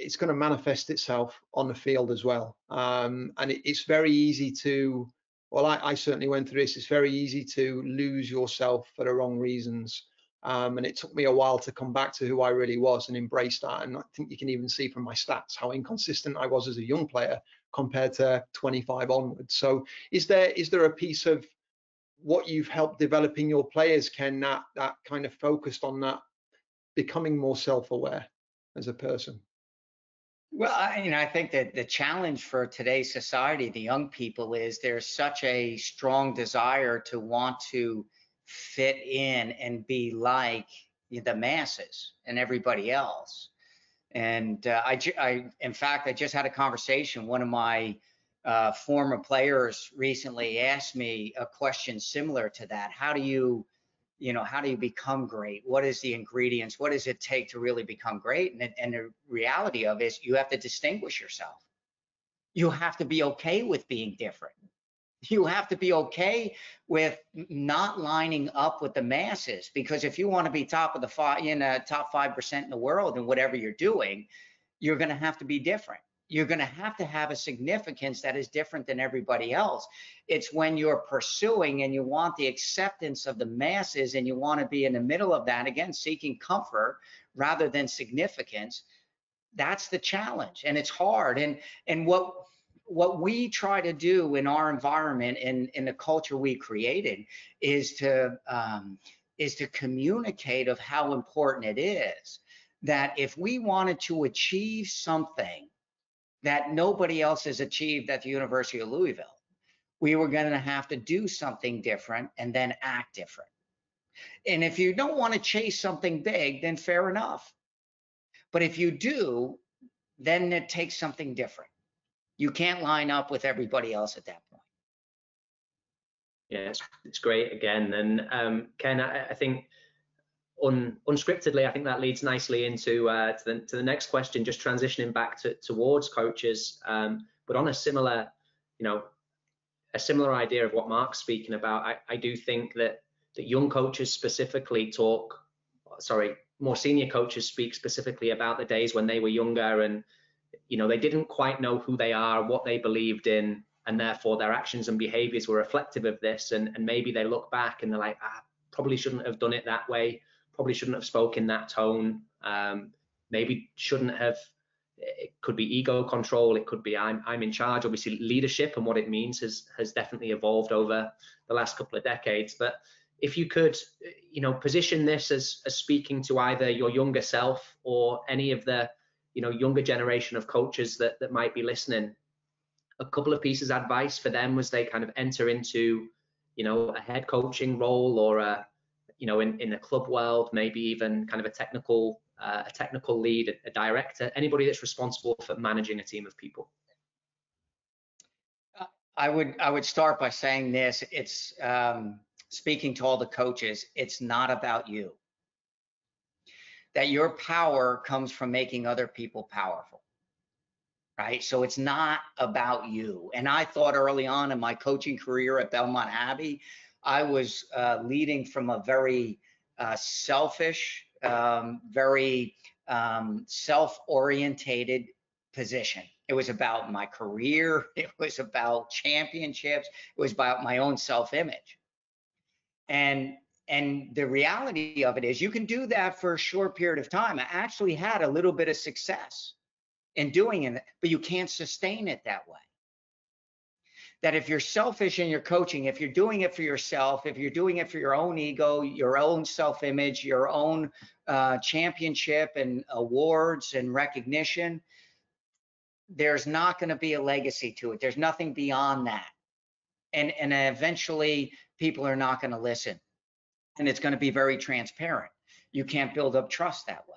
it's going to manifest itself on the field as well. Um, and it, it's very easy to well, I, I, certainly went through this. It's very easy to lose yourself for the wrong reasons. Um, and it took me a while to come back to who I really was and embrace that. And I think you can even see from my stats how inconsistent I was as a young player compared to 25 onwards. So is there is there a piece of what you've helped developing your players, Ken, that that kind of focused on that becoming more self-aware as a person? Well, I, you know, I think that the challenge for today's society, the young people, is there's such a strong desire to want to fit in and be like the masses and everybody else. And uh, I, I, in fact, I just had a conversation. One of my uh, former players recently asked me a question similar to that. How do you you know, how do you become great? What is the ingredients? What does it take to really become great? And, and the reality of it is you have to distinguish yourself. You have to be okay with being different. You have to be okay with not lining up with the masses because if you want to be top of the five, in a top five percent in the world in whatever you're doing, you're going to have to be different you're going to have to have a significance that is different than everybody else. It's when you're pursuing and you want the acceptance of the masses and you want to be in the middle of that, again, seeking comfort rather than significance. that's the challenge and it's hard and and what what we try to do in our environment and in the culture we created is to um, is to communicate of how important it is that if we wanted to achieve something that nobody else has achieved at the University of Louisville, we were going to have to do something different and then act different. And if you don't want to chase something big, then fair enough. But if you do, then it takes something different. You can't line up with everybody else at that point. Yeah, it's, it's great again. And um, Ken, I, I think un, unscriptedly, I think that leads nicely into uh, to, the, to the next question, just transitioning back to, towards coaches, um, but on a similar, you know, a similar idea of what Mark's speaking about. I, I do think that that young coaches specifically talk, sorry, more senior coaches speak specifically about the days when they were younger and you know they didn't quite know who they are, what they believed in, and therefore their actions and behaviors were reflective of this. And, and maybe they look back and they're like, ah, probably shouldn't have done it that way, probably shouldn't have spoken that tone, um, maybe shouldn't have. It could be ego control. It could be I'm I'm in charge. Obviously, leadership and what it means has has definitely evolved over the last couple of decades. But if you could, you know, position this as, as speaking to either your younger self or any of the, you know, younger generation of coaches that, that might be listening, a couple of pieces of advice for them was they kind of enter into, you know, a head coaching role or a, you know, in, in the club world, maybe even kind of a technical, uh, a technical lead, a, a director, anybody that's responsible for managing a team of people. I would I would start by saying this. It's um, speaking to all the coaches, it's not about you. That your power comes from making other people powerful, right? So it's not about you. And I thought early on in my coaching career at Belmont Abbey, I was uh, leading from a very uh, selfish, um, very um, self-orientated position. It was about my career. It was about championships. It was about my own self-image. And and the reality of it is you can do that for a short period of time. I actually had a little bit of success in doing it, but you can't sustain it that way. That if you're selfish in your coaching, if you're doing it for yourself, if you're doing it for your own ego, your own self image, your own uh, championship and awards and recognition, there's not going to be a legacy to it. There's nothing beyond that. And, and eventually people are not going to listen. And it's going to be very transparent. You can't build up trust that way.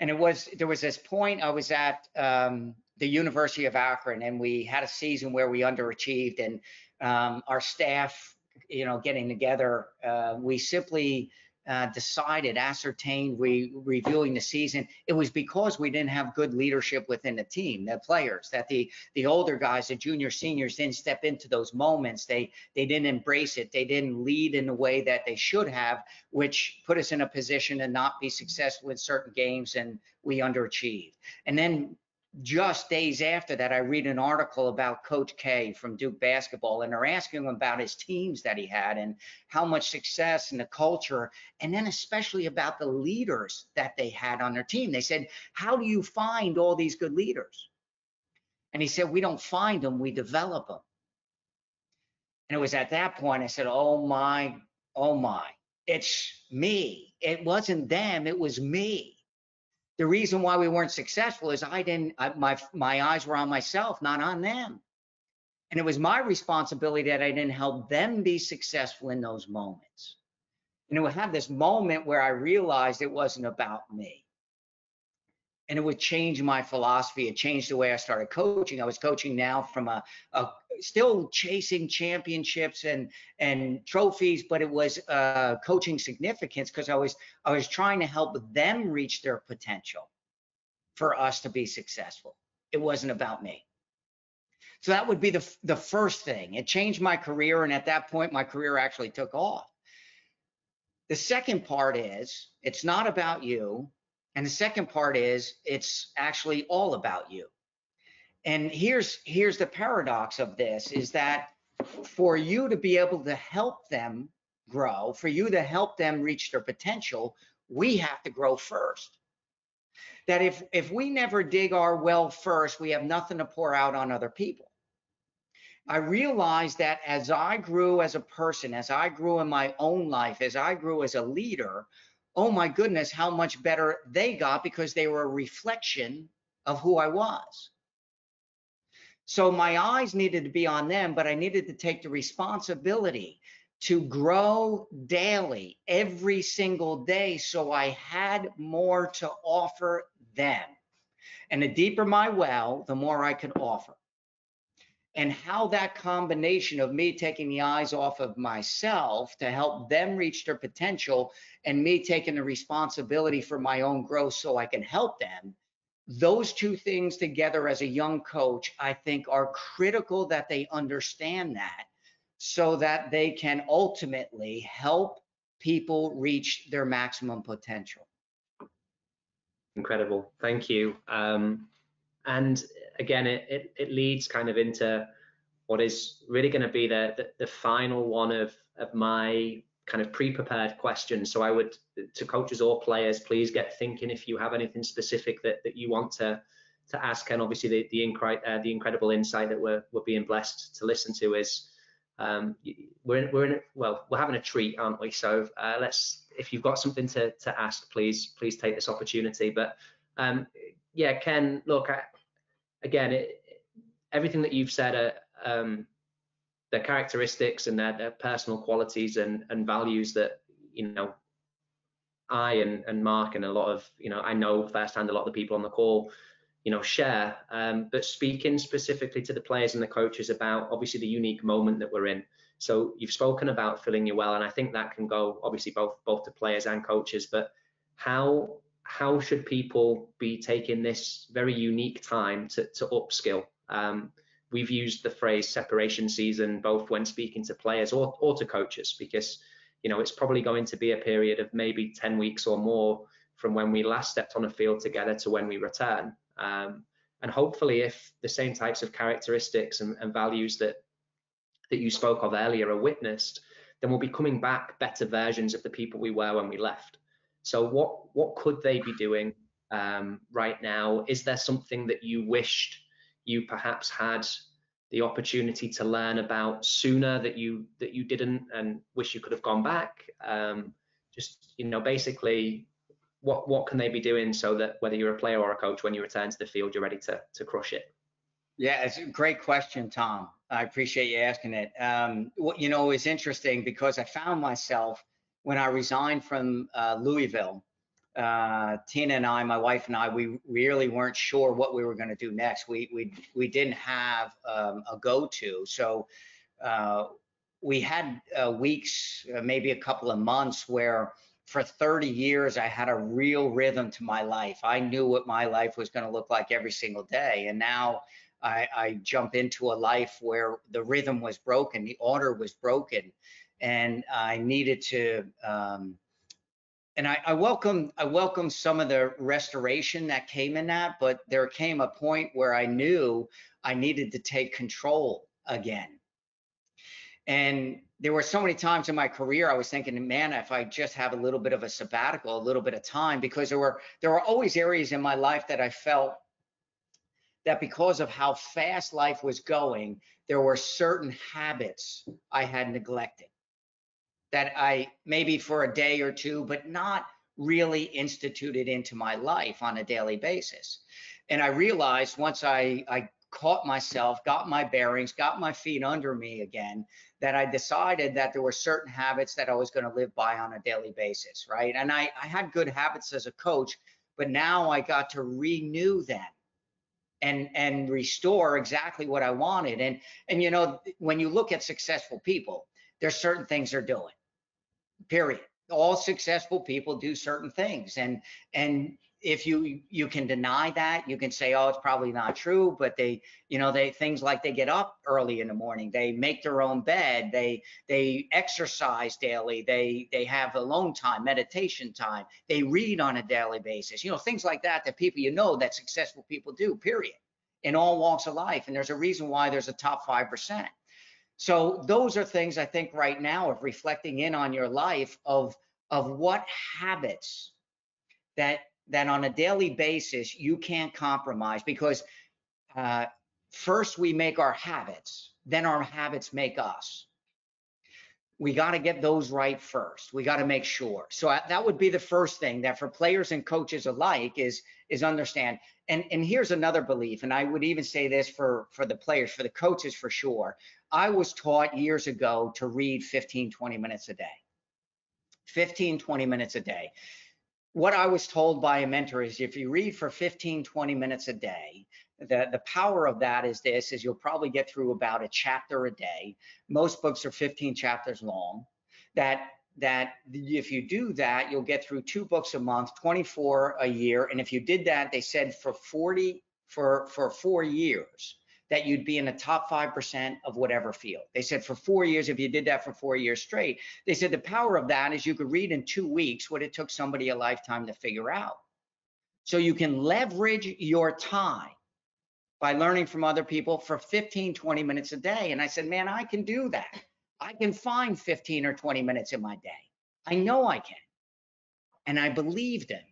And it was, there was this point I was at um, the University of Akron and we had a season where we underachieved and um, our staff, you know, getting together, uh, we simply uh, decided, ascertained, we reviewing the season, it was because we didn't have good leadership within the team, the players, that the the older guys, the junior seniors didn't step into those moments. They they didn't embrace it. They didn't lead in the way that they should have, which put us in a position to not be successful in certain games and we underachieved. And then just days after that, I read an article about Coach K from Duke basketball, and they're asking him about his teams that he had and how much success and the culture, and then especially about the leaders that they had on their team. They said, How do you find all these good leaders? And he said, We don't find them, we develop them. And it was at that point I said, Oh my, oh my, it's me. It wasn't them, it was me the reason why we weren't successful is I didn't, I, my, my eyes were on myself, not on them. And it was my responsibility that I didn't help them be successful in those moments. And it would have this moment where I realized it wasn't about me. And it would change my philosophy. It changed the way I started coaching. I was coaching now from a, a still chasing championships and and trophies, but it was uh, coaching significance because I was I was trying to help them reach their potential for us to be successful. It wasn't about me. So that would be the the first thing. It changed my career, and at that point, my career actually took off. The second part is it's not about you, and the second part is it's actually all about you and here's here's the paradox of this is that for you to be able to help them grow for you to help them reach their potential we have to grow first That if, if we never dig our well first, we have nothing to pour out on other people. I realized that as I grew as a person, as I grew in my own life, as I grew as a leader, oh my goodness, how much better they got because they were a reflection of who I was. So my eyes needed to be on them, but I needed to take the responsibility to grow daily, every single day, so I had more to offer them. And the deeper my well, the more I could offer and how that combination of me taking the eyes off of myself to help them reach their potential and me taking the responsibility for my own growth so I can help them those two things together as a young coach I think are critical that they understand that so that they can ultimately help people reach their maximum potential. Incredible. Thank you. Um, and again, it, it, it leads kind of into what is really going to be the, the, the final one of of my kind of pre-prepared questions. So I would to coaches or players, please get thinking if you have anything specific that that you want to to ask. And obviously the the, incri- uh, the incredible insight that we're we're being blessed to listen to is um, we're in, we're in well we're having a treat, aren't we? So uh, let's if you've got something to to ask, please please take this opportunity. But um, yeah, Ken, look, I, again, it, everything that you've said are um, the characteristics and their, their personal qualities and, and values that you know I and, and Mark and a lot of you know I know firsthand a lot of the people on the call you know share. Um, but speaking specifically to the players and the coaches about obviously the unique moment that we're in. So you've spoken about filling your well and I think that can go obviously both both to players and coaches but how how should people be taking this very unique time to, to upskill? Um, we've used the phrase separation season both when speaking to players or, or to coaches because you know it's probably going to be a period of maybe 10 weeks or more from when we last stepped on a field together to when we return. Um, and hopefully, if the same types of characteristics and, and values that that you spoke of earlier are witnessed, then we'll be coming back better versions of the people we were when we left. So what what could they be doing um, right now? Is there something that you wished you perhaps had the opportunity to learn about sooner that you that you didn't and wish you could have gone back? Um, just you know, basically, what what can they be doing so that whether you're a player or a coach, when you return to the field, you're ready to to crush it? Yeah, it's a great question, Tom. I appreciate you asking it. Um, what you know is interesting because I found myself when I resigned from uh, Louisville, uh, Tina and I, my wife and I, we really weren't sure what we were going to do next. We we we didn't have um, a go-to, so uh, we had uh, weeks, uh, maybe a couple of months, where for 30 years I had a real rhythm to my life. I knew what my life was going to look like every single day, and now. I, I jump into a life where the rhythm was broken, the order was broken, and I needed to. Um, and I, I welcome I welcome some of the restoration that came in that, but there came a point where I knew I needed to take control again. And there were so many times in my career I was thinking, man, if I just have a little bit of a sabbatical, a little bit of time, because there were there were always areas in my life that I felt that because of how fast life was going, there were certain habits I had neglected that I maybe for a day or two, but not really instituted into my life on a daily basis. And I realized once I, I caught myself, got my bearings, got my feet under me again, that I decided that there were certain habits that I was going to live by on a daily basis, right? And I, I had good habits as a coach, but now I got to renew them and and restore exactly what I wanted. And and you know, when you look at successful people, there's certain things they're doing period. All successful people do certain things and and if you you can deny that you can say oh it's probably not true but they you know they things like they get up early in the morning they make their own bed they they exercise daily they they have alone time meditation time they read on a daily basis you know things like that that people you know that successful people do period in all walks of life and there's a reason why there's a top 5% so those are things I think right now of reflecting in on your life of of what habits that that on a daily basis you can't compromise because uh, first we make our habits, then our habits make us. We got to get those right first. We got to make sure. So uh, that would be the first thing that for players and coaches alike is is understand. And and here's another belief, and I would even say this for for the players, for the coaches for sure. I was taught years ago to read 15, 20 minutes a day. 15, 20 minutes a day. What I was told by a mentor is if you read for 15, 20 minutes a day, the, the power of that is this is you'll probably get through about a chapter a day. Most books are 15 chapters long. That that if you do that, you'll get through two books a month, 24 a year. And if you did that, they said for 40 for for four years, that you'd be in the top 5% of whatever field. They said for four years, if you did that for four years straight, they said the power of that is you could read in two weeks what it took somebody a lifetime to figure out. So you can leverage your time by learning from other people for 15, 20 minutes a day. And I said, man, I can do that. I can find 15 or 20 minutes in my day. I know I can. And I believed him.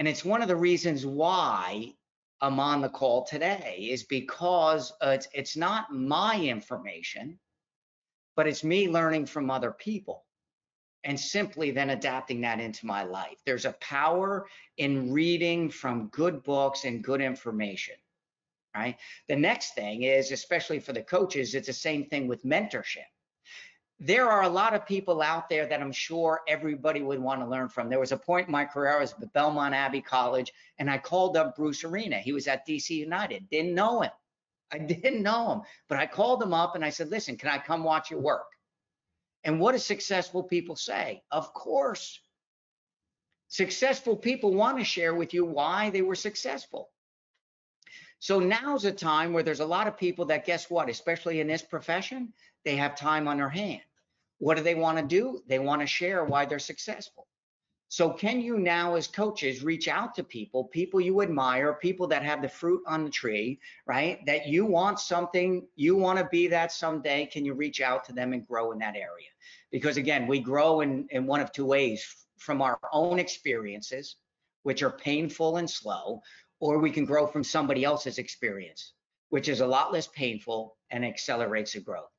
And it's one of the reasons why I'm on the call today is because it's, it's not my information, but it's me learning from other people and simply then adapting that into my life. There's a power in reading from good books and good information, right? The next thing is, especially for the coaches, it's the same thing with mentorship there are a lot of people out there that I'm sure everybody would want to learn from. There was a point in my career, I was at Belmont Abbey College, and I called up Bruce Arena. He was at DC United. Didn't know him. I didn't know him, but I called him up and I said, listen, can I come watch your work? And what do successful people say? Of course. Successful people want to share with you why they were successful. So now's a time where there's a lot of people that guess what, especially in this profession, they have time on their hand. What do they want to do? They want to share why they're successful. So can you now as coaches reach out to people, people you admire, people that have the fruit on the tree, right? That you want something, you want to be that someday. Can you reach out to them and grow in that area? Because again, we grow in, in one of two ways from our own experiences, which are painful and slow, or we can grow from somebody else's experience, which is a lot less painful and accelerates the growth.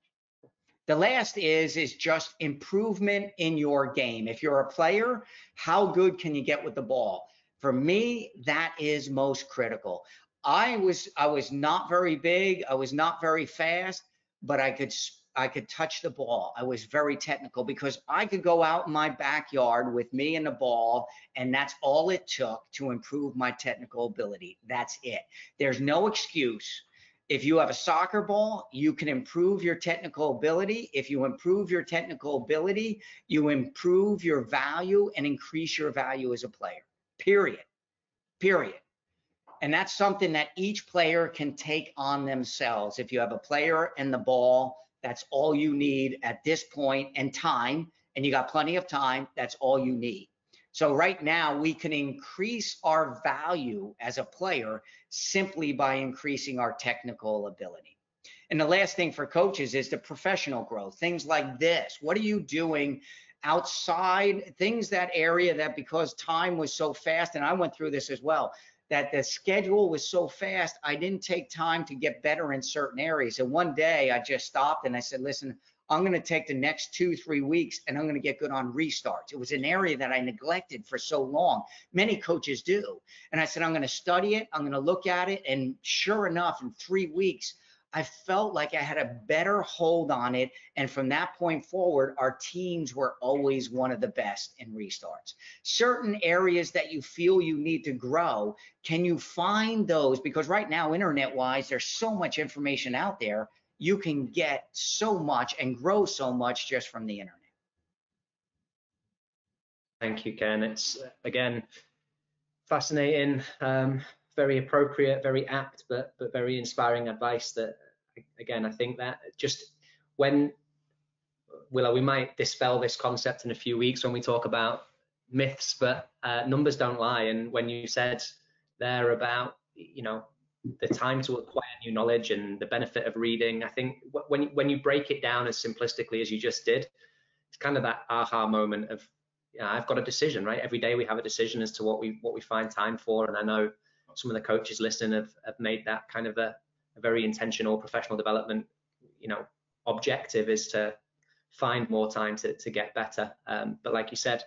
The last is is just improvement in your game. If you're a player, how good can you get with the ball? For me, that is most critical. I was I was not very big, I was not very fast, but I could I could touch the ball. I was very technical because I could go out in my backyard with me and the ball, and that's all it took to improve my technical ability. That's it. There's no excuse if you have a soccer ball, you can improve your technical ability. If you improve your technical ability, you improve your value and increase your value as a player. Period. Period. And that's something that each player can take on themselves. If you have a player and the ball, that's all you need at this point and time, and you got plenty of time, that's all you need. So right now we can increase our value as a player simply by increasing our technical ability. And the last thing for coaches is the professional growth, things like this. What are you doing outside things that area that because time was so fast and I went through this as well that the schedule was so fast I didn't take time to get better in certain areas and one day I just stopped and I said listen I'm going to take the next two, three weeks and I'm going to get good on restarts. It was an area that I neglected for so long. Many coaches do. And I said, I'm going to study it. I'm going to look at it. And sure enough, in three weeks, I felt like I had a better hold on it. And from that point forward, our teams were always one of the best in restarts. Certain areas that you feel you need to grow, can you find those? Because right now, internet wise, there's so much information out there you can get so much and grow so much just from the internet. Thank you, Ken. It's again fascinating, um, very appropriate, very apt, but but very inspiring advice. That again, I think that just when Willow, we might dispel this concept in a few weeks when we talk about myths, but uh, numbers don't lie. And when you said there about you know the time to acquire new knowledge and the benefit of reading. I think when when you break it down as simplistically as you just did, it's kind of that aha moment of yeah, I've got a decision, right? Every day we have a decision as to what we what we find time for, and I know some of the coaches listening have, have made that kind of a, a very intentional professional development, you know, objective is to find more time to, to get better. Um, but like you said,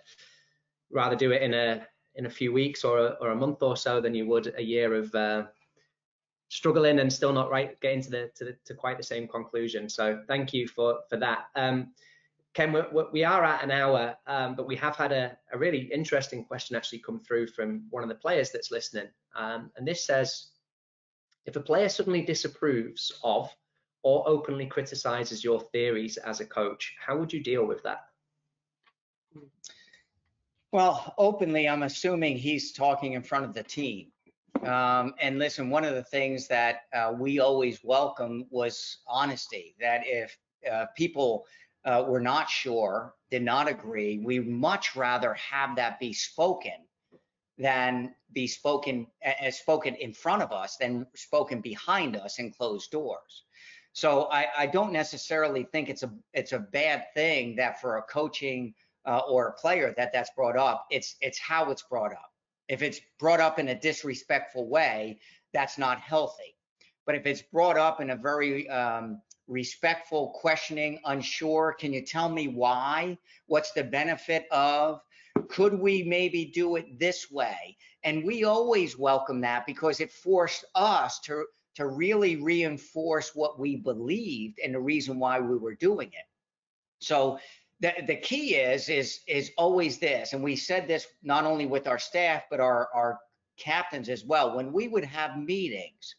rather do it in a in a few weeks or a, or a month or so than you would a year of uh, struggling and still not right getting to the, to the to quite the same conclusion. So thank you for for that. Um, Ken, we're, we are at an hour, um, but we have had a, a, really interesting question actually come through from one of the players that's listening. Um, and this says, if a player suddenly disapproves of or openly criticizes your theories as a coach, how would you deal with that? Well, openly, I'm assuming he's talking in front of the team. Um, and listen, one of the things that uh, we always welcome was honesty. That if uh, people uh, were not sure, did not agree, we much rather have that be spoken than be spoken as uh, spoken in front of us than spoken behind us in closed doors. So I, I don't necessarily think it's a it's a bad thing that for a coaching uh, or a player that that's brought up. It's it's how it's brought up. If it's brought up in a disrespectful way, that's not healthy. But if it's brought up in a very um, respectful, questioning, unsure, can you tell me why? What's the benefit of? Could we maybe do it this way? And we always welcome that because it forced us to to really reinforce what we believed and the reason why we were doing it. So the, the key is is is always this and we said this not only with our staff but our our captains as well when we would have meetings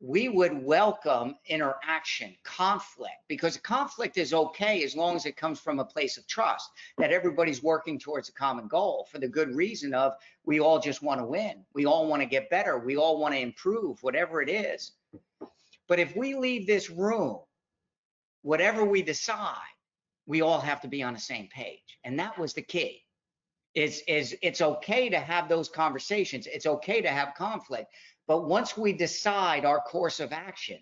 we would welcome interaction conflict because conflict is okay as long as it comes from a place of trust that everybody's working towards a common goal for the good reason of we all just want to win we all want to get better we all want to improve whatever it is but if we leave this room whatever we decide we all have to be on the same page. And that was the key. Is is it's okay to have those conversations. It's okay to have conflict. But once we decide our course of action,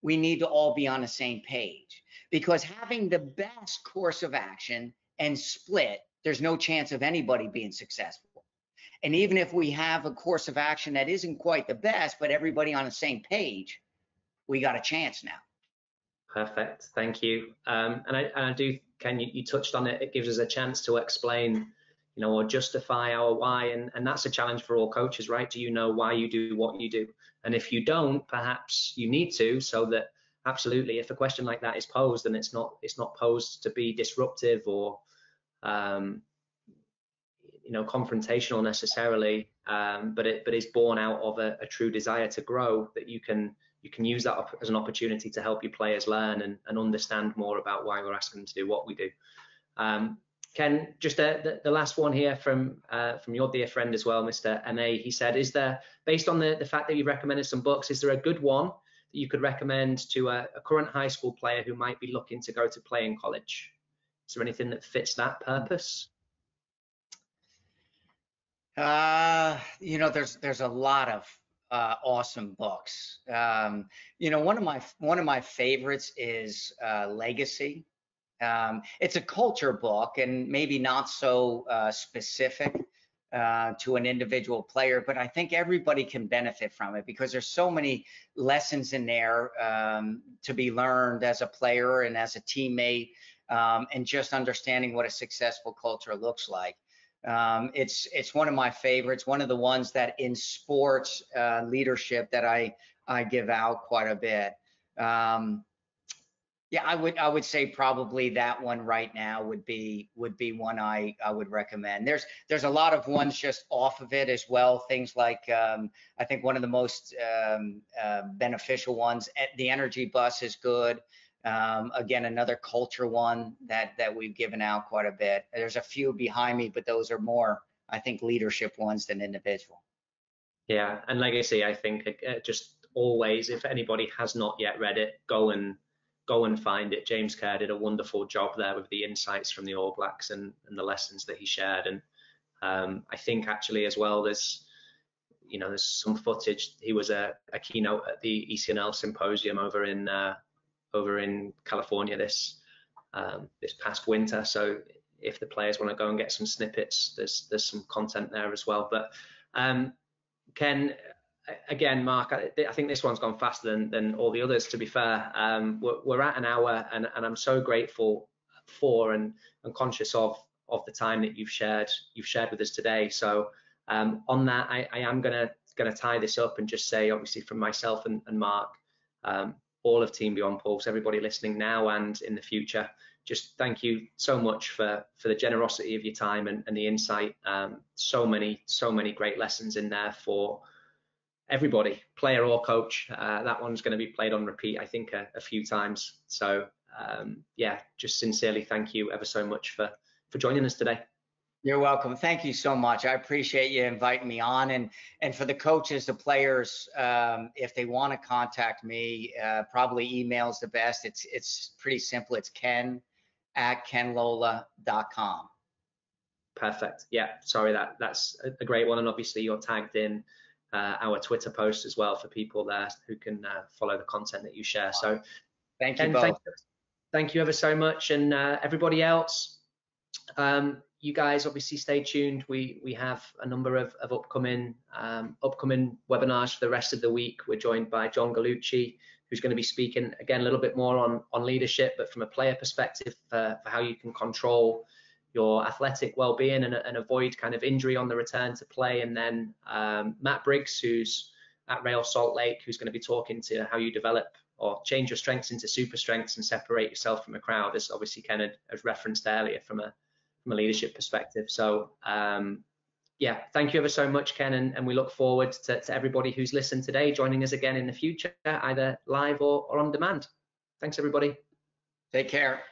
we need to all be on the same page. Because having the best course of action and split, there's no chance of anybody being successful. And even if we have a course of action that isn't quite the best, but everybody on the same page, we got a chance now. Perfect, thank you. Um, and, I, and, I, do, Ken, you, you, touched on it. It gives us a chance to explain, you know, or justify our why, and, and that's a challenge for all coaches, right? Do you know why you do what you do? And if you don't, perhaps you need to, so that absolutely, if a question like that is posed, and it's not, it's not posed to be disruptive or, um, you know, confrontational necessarily, um, but it, but is born out of a, a true desire to grow. That you can you can use that as an opportunity to help your players learn and, and understand more about why we're asking them to do what we do. Um, Ken, just the, the, last one here from uh, from your dear friend as well, Mr. MA. He said, is there, based on the, the fact that you recommended some books, is there a good one that you could recommend to a, a current high school player who might be looking to go to play in college? Is there anything that fits that purpose? Uh, you know, there's there's a lot of uh, awesome books. Um, you know, one of my one of my favorites is uh, Legacy. Um, it's a culture book and maybe not so uh, specific uh, to an individual player, but I think everybody can benefit from it because there's so many lessons in there um, to be learned as a player and as a teammate, um, and just understanding what a successful culture looks like. Um, it's it's one of my favorites. One of the ones that in sports uh, leadership that I I give out quite a bit. Um, yeah, I would I would say probably that one right now would be would be one I I would recommend. There's there's a lot of ones just off of it as well. Things like um, I think one of the most um, uh, beneficial ones. Eh, the Energy Bus is good. Um, again, another culture one that that we've given out quite a bit. There's a few behind me, but those are more, I think, leadership ones than individual. Yeah, and legacy, I think, uh, just always, if anybody has not yet read it, go and go and find it. James Kerr did a wonderful job there with the insights from the All Blacks and, and the lessons that he shared. And um, I think actually as well, there's you know there's some footage. He was a, a keynote at the ECNL symposium over in uh, over in California this um, this past winter. So if the players want to go and get some snippets, there's there's some content there as well. But um, Ken, again, Mark, I, I, think this one's gone faster than, than all the others. To be fair, um, we're, we're, at an hour, and, and I'm so grateful for and, and conscious of of the time that you've shared you've shared with us today. So um, on that, I, I am gonna gonna tie this up and just say, obviously, from myself and, and Mark, um, all of Team Beyond Pulse, everybody listening now and in the future, just thank you so much for for the generosity of your time and, and the insight. Um, so many so many great lessons in there for everybody, player or coach. Uh, that one's going to be played on repeat, I think, a, a few times. So um, yeah, just sincerely thank you ever so much for for joining us today. You're welcome. Thank you so much. I appreciate you inviting me on. And and for the coaches, the players, um, if they want to contact me, uh, probably email's the best. It's it's pretty simple. It's Ken at kenlolla.com. Perfect. Yeah. Sorry that that's a great one. And obviously you're tagged in uh, our Twitter posts as well for people there who can uh, follow the content that you share. So thank you both. Thank, thank, you ever so much. And uh, everybody else. Um, you guys obviously stay tuned. We we have a number of, of upcoming um, upcoming webinars for the rest of the week. We're joined by John Gallucci, who's going to be speaking again a little bit more on on leadership, but from a player perspective for, for how you can control your athletic well-being and, and, avoid kind of injury on the return to play. And then um, Matt Briggs, who's at Real Salt Lake, who's going to be talking to how you develop or change your strengths into super strengths and separate yourself from a crowd, as obviously Ken had, had referenced earlier from a from a leadership perspective. So um, yeah, thank you ever so much, Ken, and, and we look forward to, to, everybody who's listened today joining us again in the future, either live or, or on demand. Thanks, everybody. Take care.